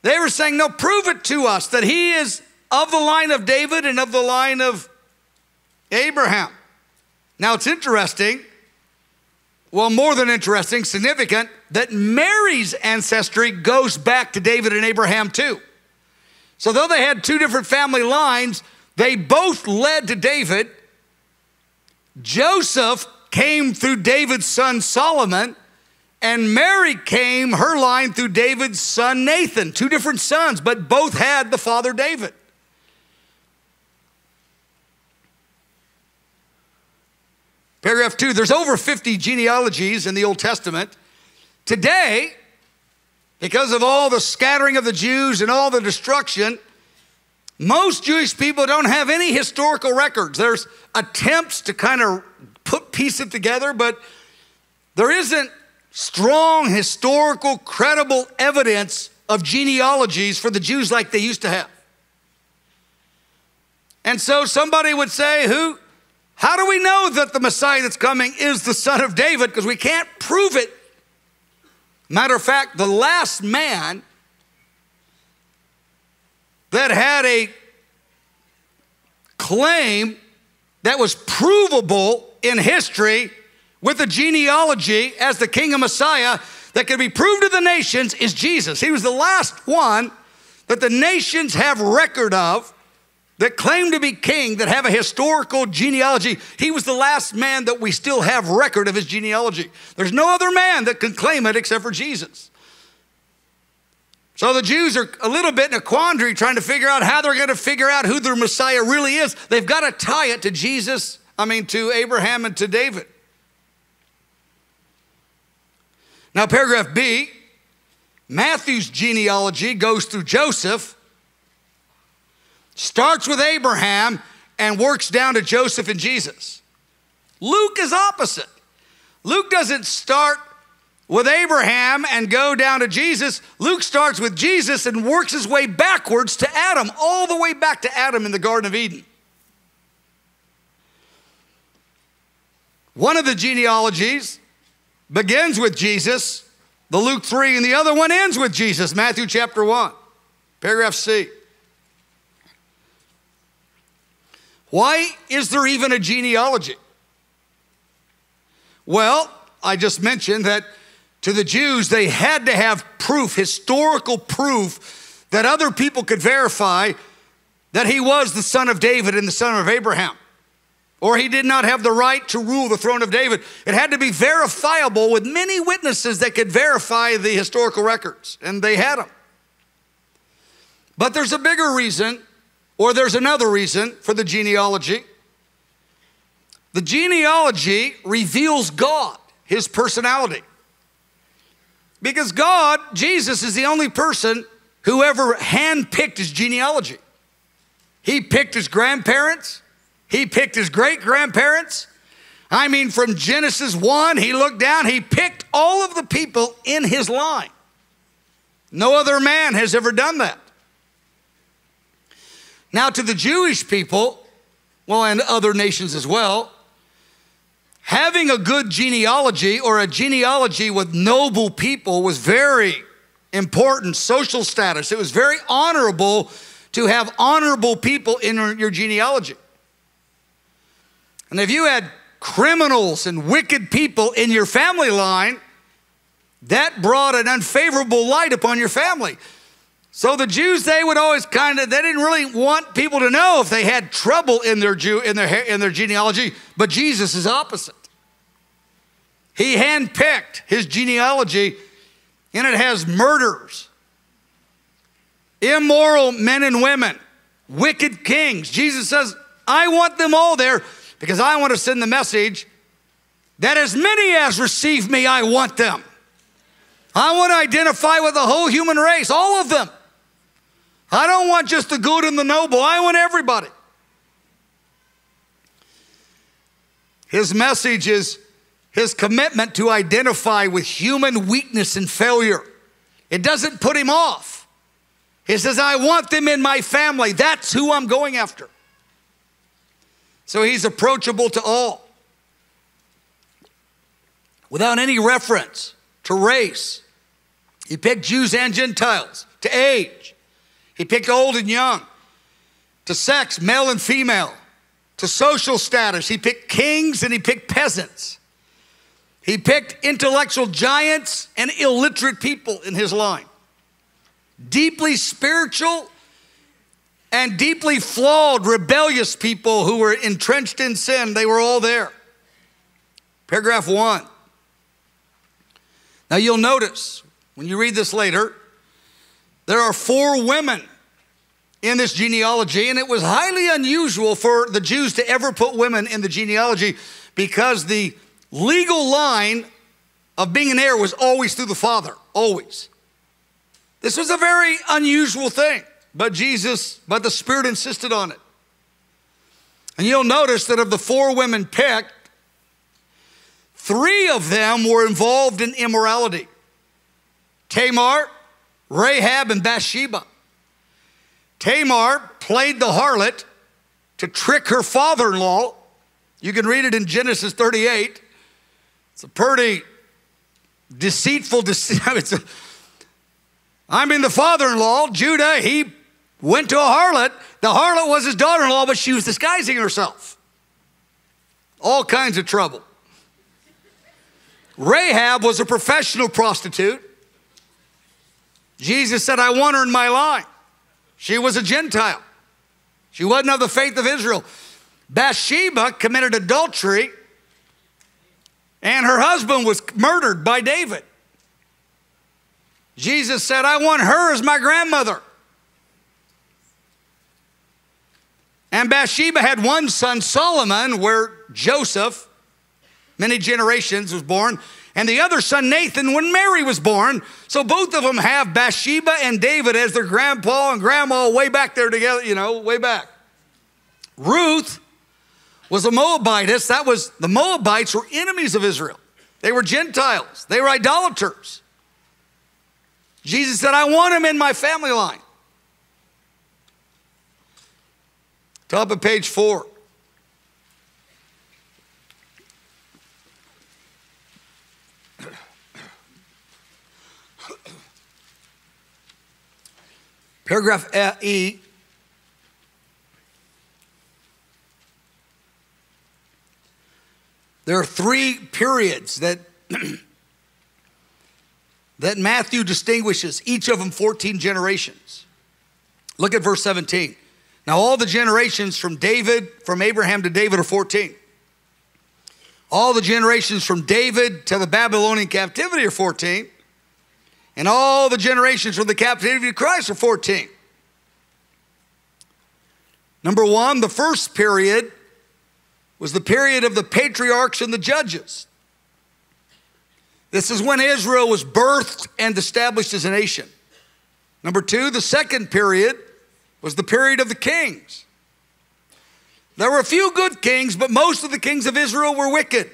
They were saying, No, prove it to us that he is of the line of David and of the line of Abraham. Now, it's interesting well, more than interesting, significant, that Mary's ancestry goes back to David and Abraham too. So, though they had two different family lines, they both led to David. Joseph came through David's son Solomon, and Mary came her line through David's son Nathan. Two different sons, but both had the father David. Paragraph two there's over 50 genealogies in the Old Testament. Today, because of all the scattering of the Jews and all the destruction, most Jewish people don't have any historical records. There's attempts to kind of put piece it together, but there isn't strong historical credible evidence of genealogies for the Jews like they used to have. And so somebody would say, who how do we know that the Messiah that's coming is the son of David? Because we can't prove it. Matter of fact, the last man that had a claim that was provable in history with a genealogy as the king of Messiah that could be proved to the nations is Jesus. He was the last one that the nations have record of that claim to be king, that have a historical genealogy. He was the last man that we still have record of his genealogy. There's no other man that can claim it except for Jesus. So the Jews are a little bit in a quandary trying to figure out how they're going to figure out who their Messiah really is. They've got to tie it to Jesus, I mean, to Abraham and to David. Now, paragraph B Matthew's genealogy goes through Joseph starts with Abraham and works down to Joseph and Jesus. Luke is opposite. Luke doesn't start with Abraham and go down to Jesus. Luke starts with Jesus and works his way backwards to Adam, all the way back to Adam in the Garden of Eden. One of the genealogies begins with Jesus, the Luke 3, and the other one ends with Jesus, Matthew chapter 1, paragraph C. Why is there even a genealogy? Well, I just mentioned that to the Jews, they had to have proof, historical proof, that other people could verify that he was the son of David and the son of Abraham. Or he did not have the right to rule the throne of David. It had to be verifiable with many witnesses that could verify the historical records, and they had them. But there's a bigger reason or there's another reason for the genealogy. The genealogy reveals God, his personality. Because God, Jesus, is the only person who ever handpicked his genealogy. He picked his grandparents, he picked his great grandparents. I mean, from Genesis 1, he looked down, he picked all of the people in his line. No other man has ever done that. Now, to the Jewish people, well, and other nations as well, having a good genealogy or a genealogy with noble people was very important social status. It was very honorable to have honorable people in your genealogy. And if you had criminals and wicked people in your family line, that brought an unfavorable light upon your family. So the Jews, they would always kind of, they didn't really want people to know if they had trouble in their Jew in their in their genealogy. But Jesus is opposite. He handpicked his genealogy, and it has murders, immoral men and women, wicked kings. Jesus says, I want them all there because I want to send the message that as many as receive me, I want them. I want to identify with the whole human race, all of them. I don't want just the good and the noble, I want everybody. His message is his commitment to identify with human weakness and failure. It doesn't put him off. He says, I want them in my family. That's who I'm going after. So he's approachable to all without any reference to race. He picked Jews and Gentiles, to age. He picked old and young, to sex, male and female, to social status. He picked kings and he picked peasants. He picked intellectual giants and illiterate people in his line. Deeply spiritual and deeply flawed, rebellious people who were entrenched in sin. They were all there. Paragraph one. Now you'll notice when you read this later, there are four women in this genealogy, and it was highly unusual for the Jews to ever put women in the genealogy because the legal line of being an heir was always through the father, always. This was a very unusual thing. But Jesus, but the Spirit insisted on it. And you'll notice that of the four women picked, three of them were involved in immorality Tamar, Rahab, and Bathsheba. Tamar played the harlot to trick her father in law. You can read it in Genesis 38. It's a pretty deceitful, deceit. I mean, the father in law, Judah, he went to a harlot. The harlot was his daughter in law, but she was disguising herself. All kinds of trouble. Rahab was a professional prostitute. Jesus said, I want her in my line. She was a Gentile, she wasn't of the faith of Israel. Bathsheba committed adultery, and her husband was murdered by David. Jesus said, I want her as my grandmother. And Bathsheba had one son, Solomon, where Joseph, many generations, was born, and the other son, Nathan, when Mary was born. So both of them have Bathsheba and David as their grandpa and grandma way back there together, you know, way back. Ruth was a Moabitess. That was, the Moabites were enemies of Israel. They were Gentiles, they were idolaters. Jesus said, I want them in my family line. Top of page four. Paragraph E. There are three periods that, that Matthew distinguishes, each of them 14 generations. Look at verse 17. Now, all the generations from David, from Abraham to David are 14. All the generations from David to the Babylonian captivity are 14. And all the generations from the captivity of Christ are 14. Number one, the first period was the period of the patriarchs and the judges. This is when Israel was birthed and established as a nation. Number two, the second period was the period of the kings. There were a few good kings, but most of the kings of Israel were wicked.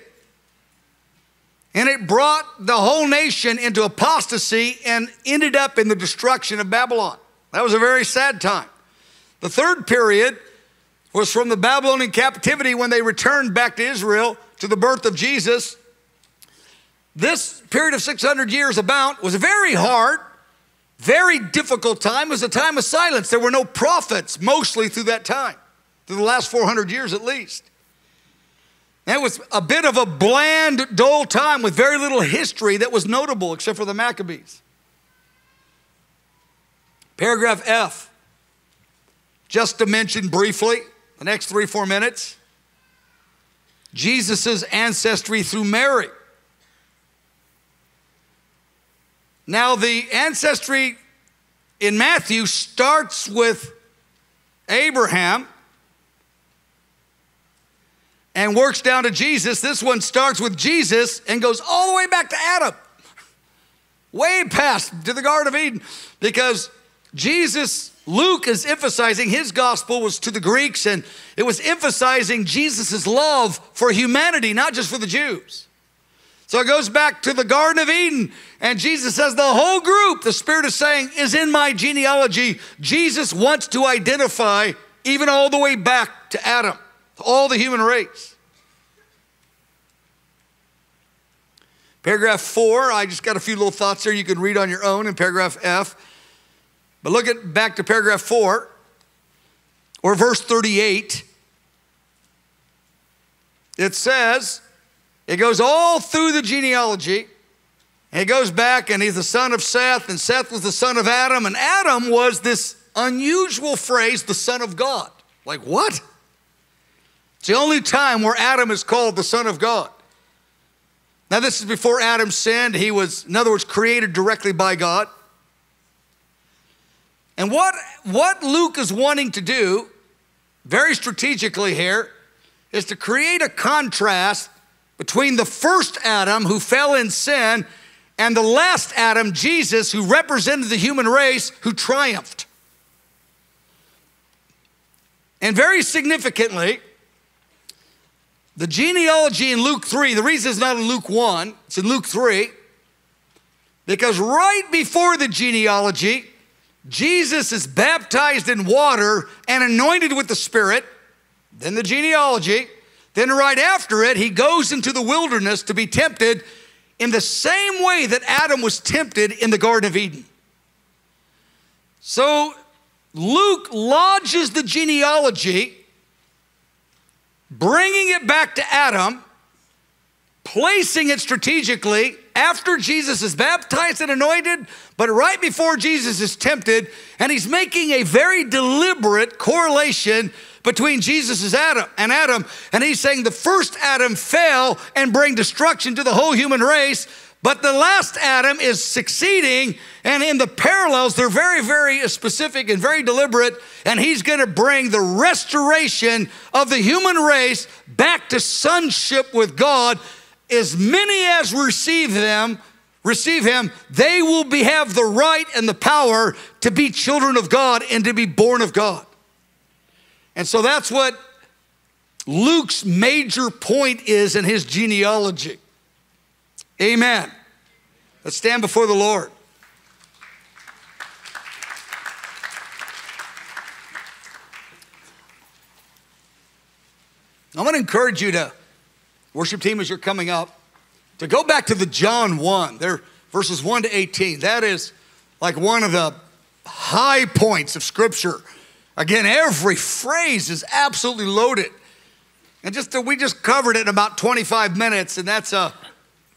And it brought the whole nation into apostasy and ended up in the destruction of Babylon. That was a very sad time. The third period was from the Babylonian captivity when they returned back to Israel to the birth of Jesus. This period of 600 years about was a very hard, very difficult time. It was a time of silence. There were no prophets mostly through that time, through the last 400 years at least. It was a bit of a bland, dull time with very little history that was notable except for the Maccabees. Paragraph F, just to mention briefly, the next three, four minutes Jesus' ancestry through Mary. Now, the ancestry in Matthew starts with Abraham and works down to Jesus. This one starts with Jesus and goes all the way back to Adam, way past to the Garden of Eden, because Jesus, Luke is emphasizing his gospel was to the Greeks and it was emphasizing Jesus' love for humanity, not just for the Jews. So it goes back to the Garden of Eden, and Jesus says, The whole group, the Spirit is saying, is in my genealogy. Jesus wants to identify even all the way back to Adam all the human race. Paragraph four, I just got a few little thoughts there you can read on your own in paragraph F. But look at back to paragraph four or verse 38. It says, it goes all through the genealogy. And it goes back, and he's the son of Seth, and Seth was the son of Adam, and Adam was this unusual phrase, the son of God. Like, what? It's the only time where Adam is called the Son of God. Now, this is before Adam sinned. He was, in other words, created directly by God. And what, what Luke is wanting to do, very strategically here, is to create a contrast between the first Adam who fell in sin and the last Adam, Jesus, who represented the human race who triumphed. And very significantly, the genealogy in Luke 3, the reason it's not in Luke 1, it's in Luke 3, because right before the genealogy, Jesus is baptized in water and anointed with the Spirit, then the genealogy, then right after it, he goes into the wilderness to be tempted in the same way that Adam was tempted in the Garden of Eden. So Luke lodges the genealogy bringing it back to Adam, placing it strategically after Jesus is baptized and anointed, but right before Jesus is tempted, and he's making a very deliberate correlation between Jesus Adam and Adam, and he's saying the first Adam fell and bring destruction to the whole human race, but the last Adam is succeeding, and in the parallels, they're very, very specific and very deliberate, and he's gonna bring the restoration of the human race back to sonship with God. As many as receive them, receive him, they will be, have the right and the power to be children of God and to be born of God. And so that's what Luke's major point is in his genealogy. Amen. Let's stand before the Lord. I want to encourage you to, worship team, as you're coming up, to go back to the John 1, there, verses 1 to 18. That is like one of the high points of Scripture. Again, every phrase is absolutely loaded. And just we just covered it in about 25 minutes, and that's a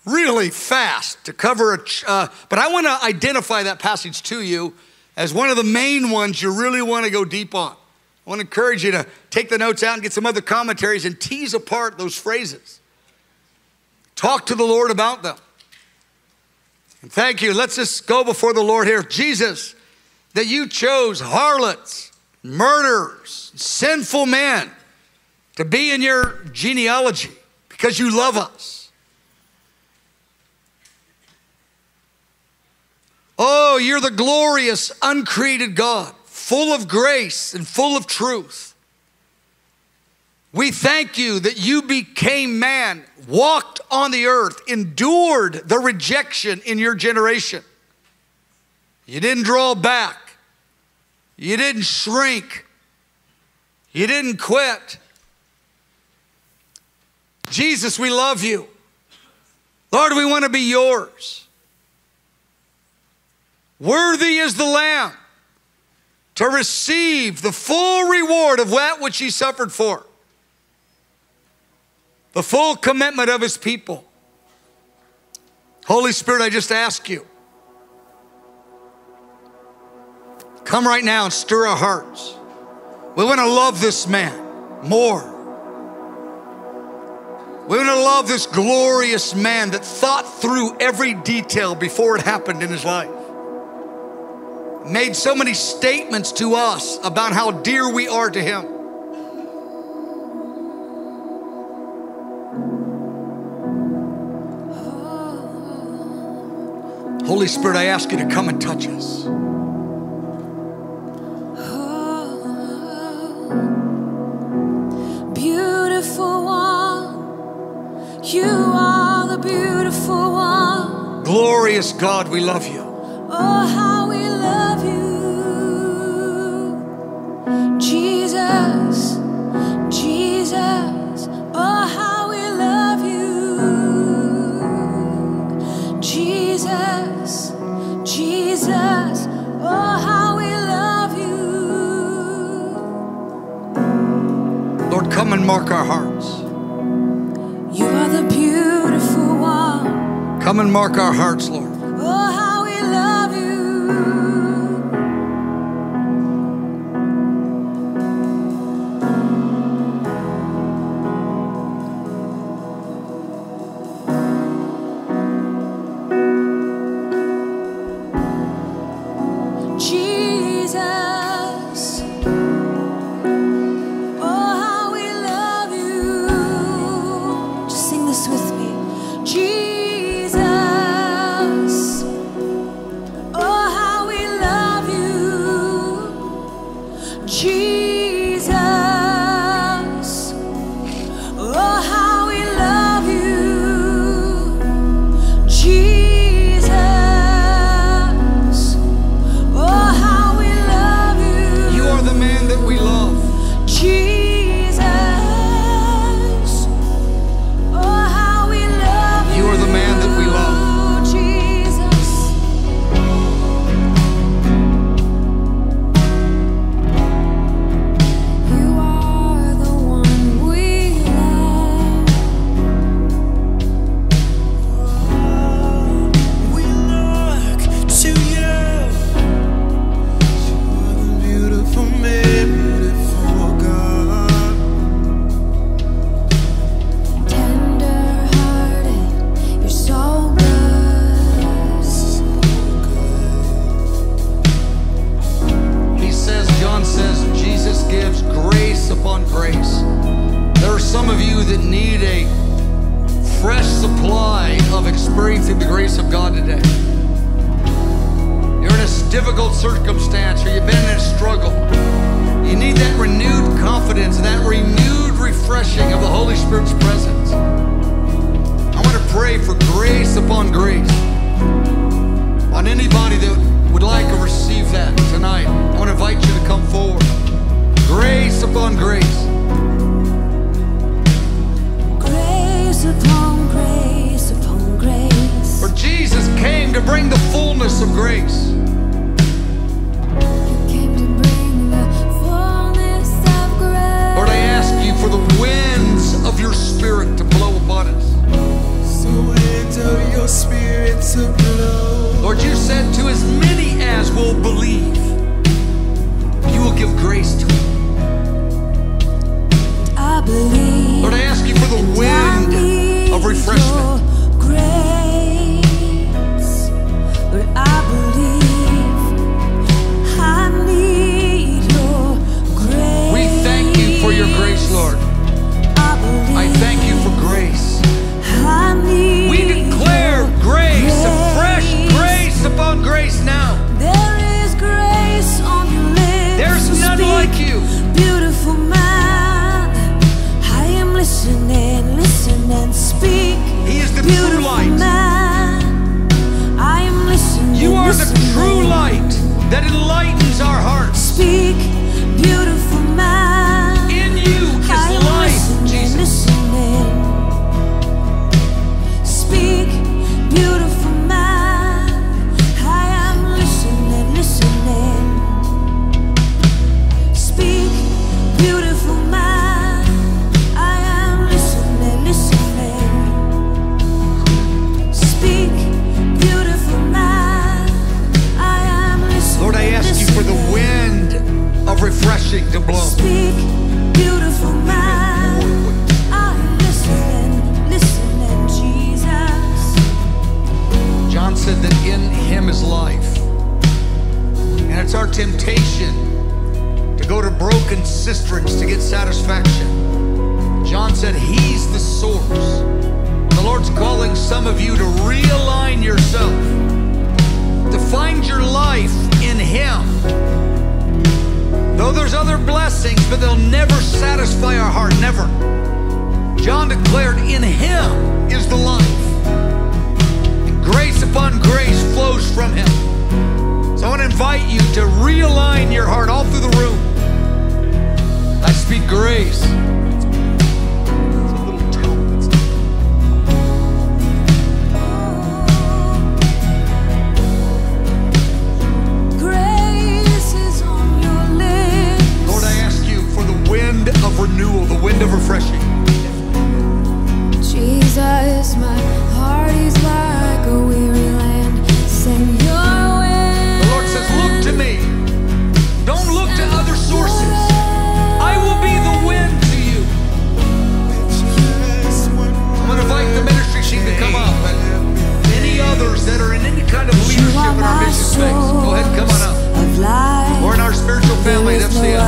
really fast to cover a, uh, but I want to identify that passage to you as one of the main ones you really want to go deep on. I want to encourage you to take the notes out and get some other commentaries and tease apart those phrases. Talk to the Lord about them. And thank you. Let's just go before the Lord here. Jesus, that you chose harlots, murderers, sinful men to be in your genealogy because you love us. Oh, you're the glorious, uncreated God, full of grace and full of truth. We thank you that you became man, walked on the earth, endured the rejection in your generation. You didn't draw back, you didn't shrink, you didn't quit. Jesus, we love you. Lord, we want to be yours. Worthy is the Lamb to receive the full reward of that which he suffered for, the full commitment of his people. Holy Spirit, I just ask you, come right now and stir our hearts. We want to love this man more. We want to love this glorious man that thought through every detail before it happened in his life. Made so many statements to us about how dear we are to him. Holy Spirit, I ask you to come and touch us. Oh, beautiful one, you are the beautiful one. Glorious God, we love you. Come and mark our hearts. You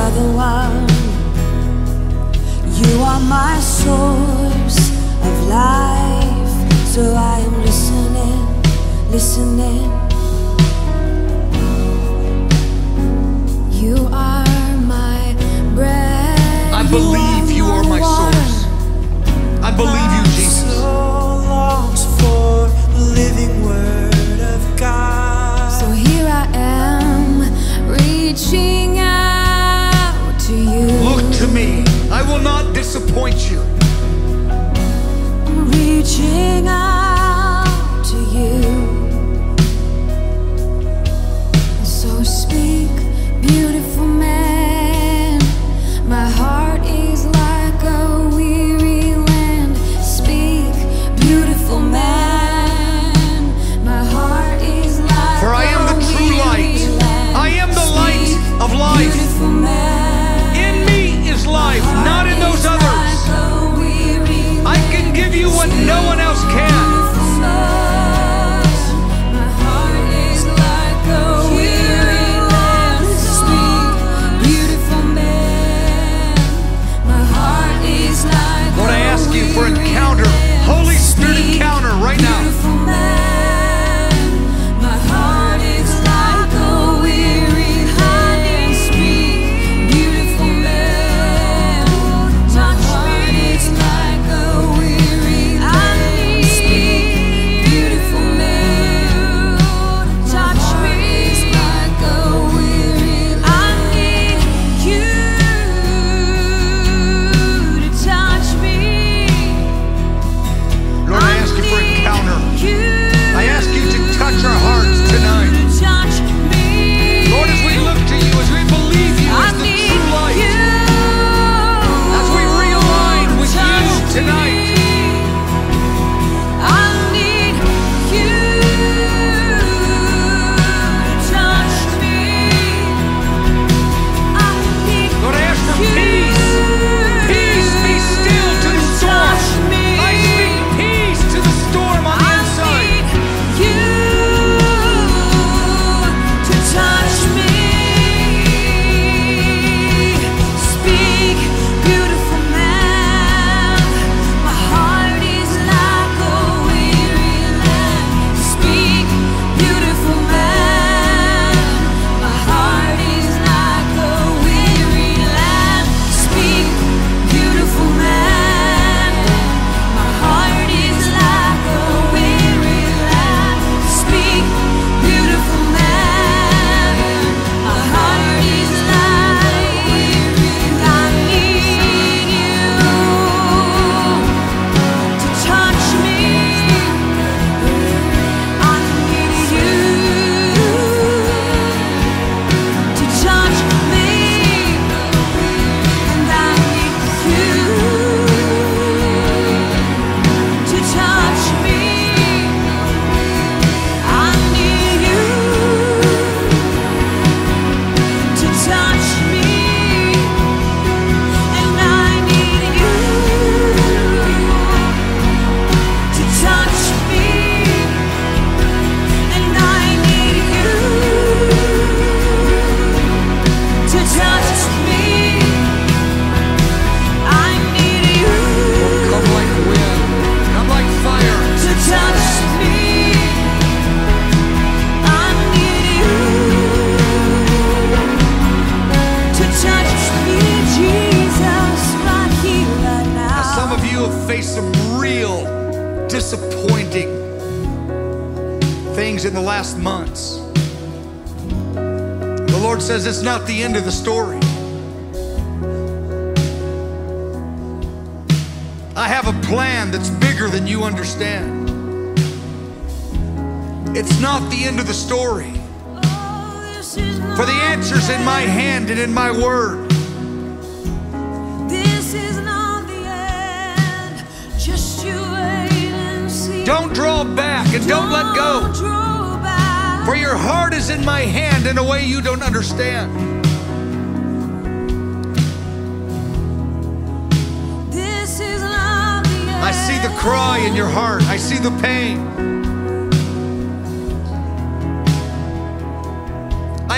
are the one. You are my source of life. So I am listening, listening. You are my breath. I believe you are my source. I believe you, Jesus. So here I am, reaching. will not disappoint you. Reaching out.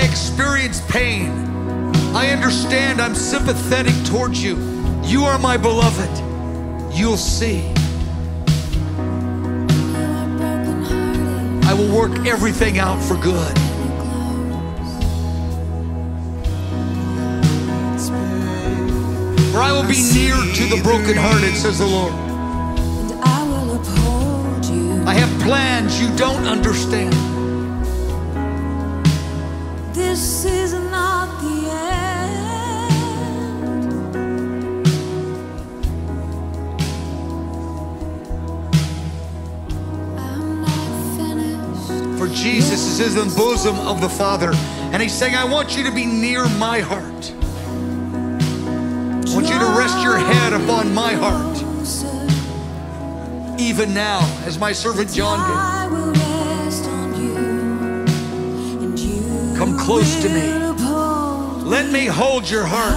I experience pain. I understand. I'm sympathetic towards you. You are my beloved. You'll see. I will work everything out for good. For I will be near to the brokenhearted, says the Lord. I have plans you don't understand. Jesus is in the bosom of the Father. And he's saying, I want you to be near my heart. I want you to rest your head upon my heart. Even now, as my servant John did. close to me. Let me hold your heart.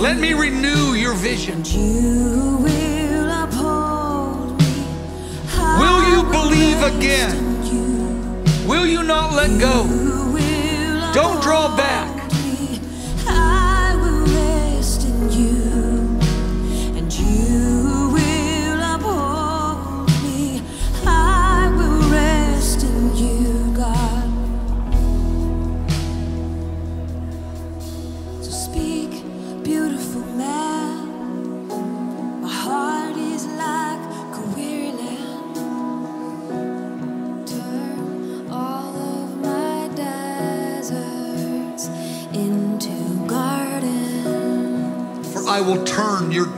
Let me renew your vision. Will you believe again? Will you not let go? Don't draw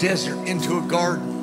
desert into a garden.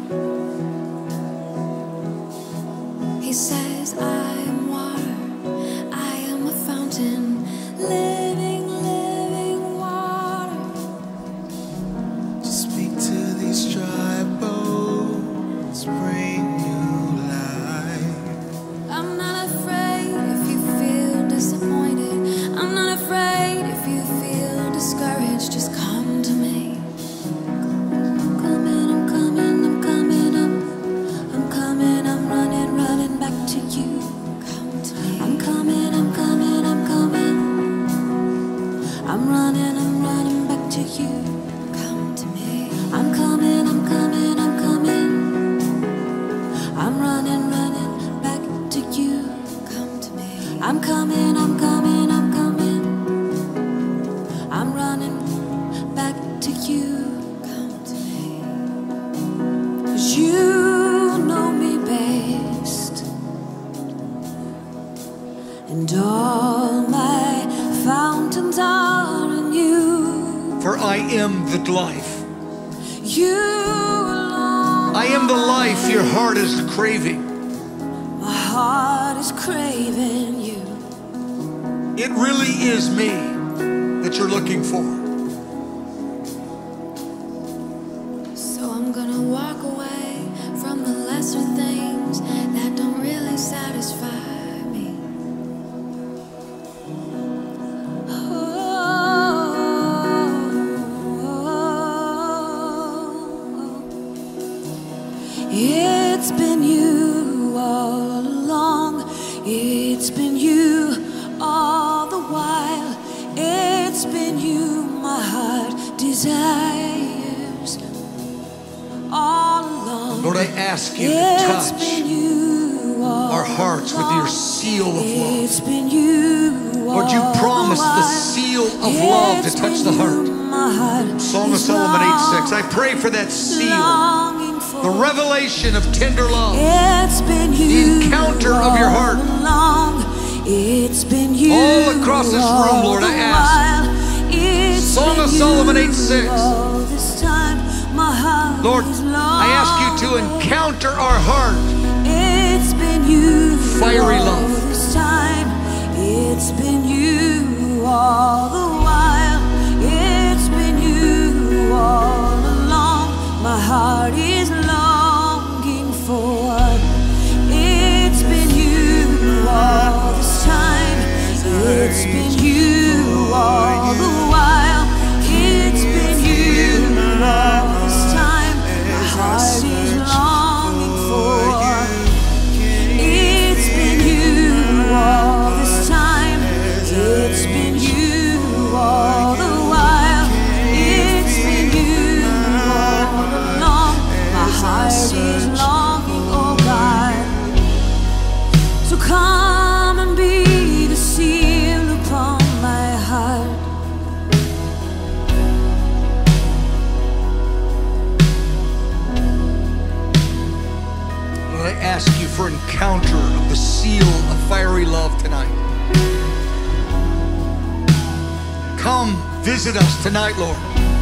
Visit us tonight, Lord.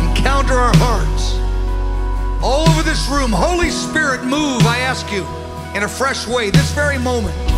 Encounter our hearts. All over this room, Holy Spirit, move, I ask you, in a fresh way, this very moment.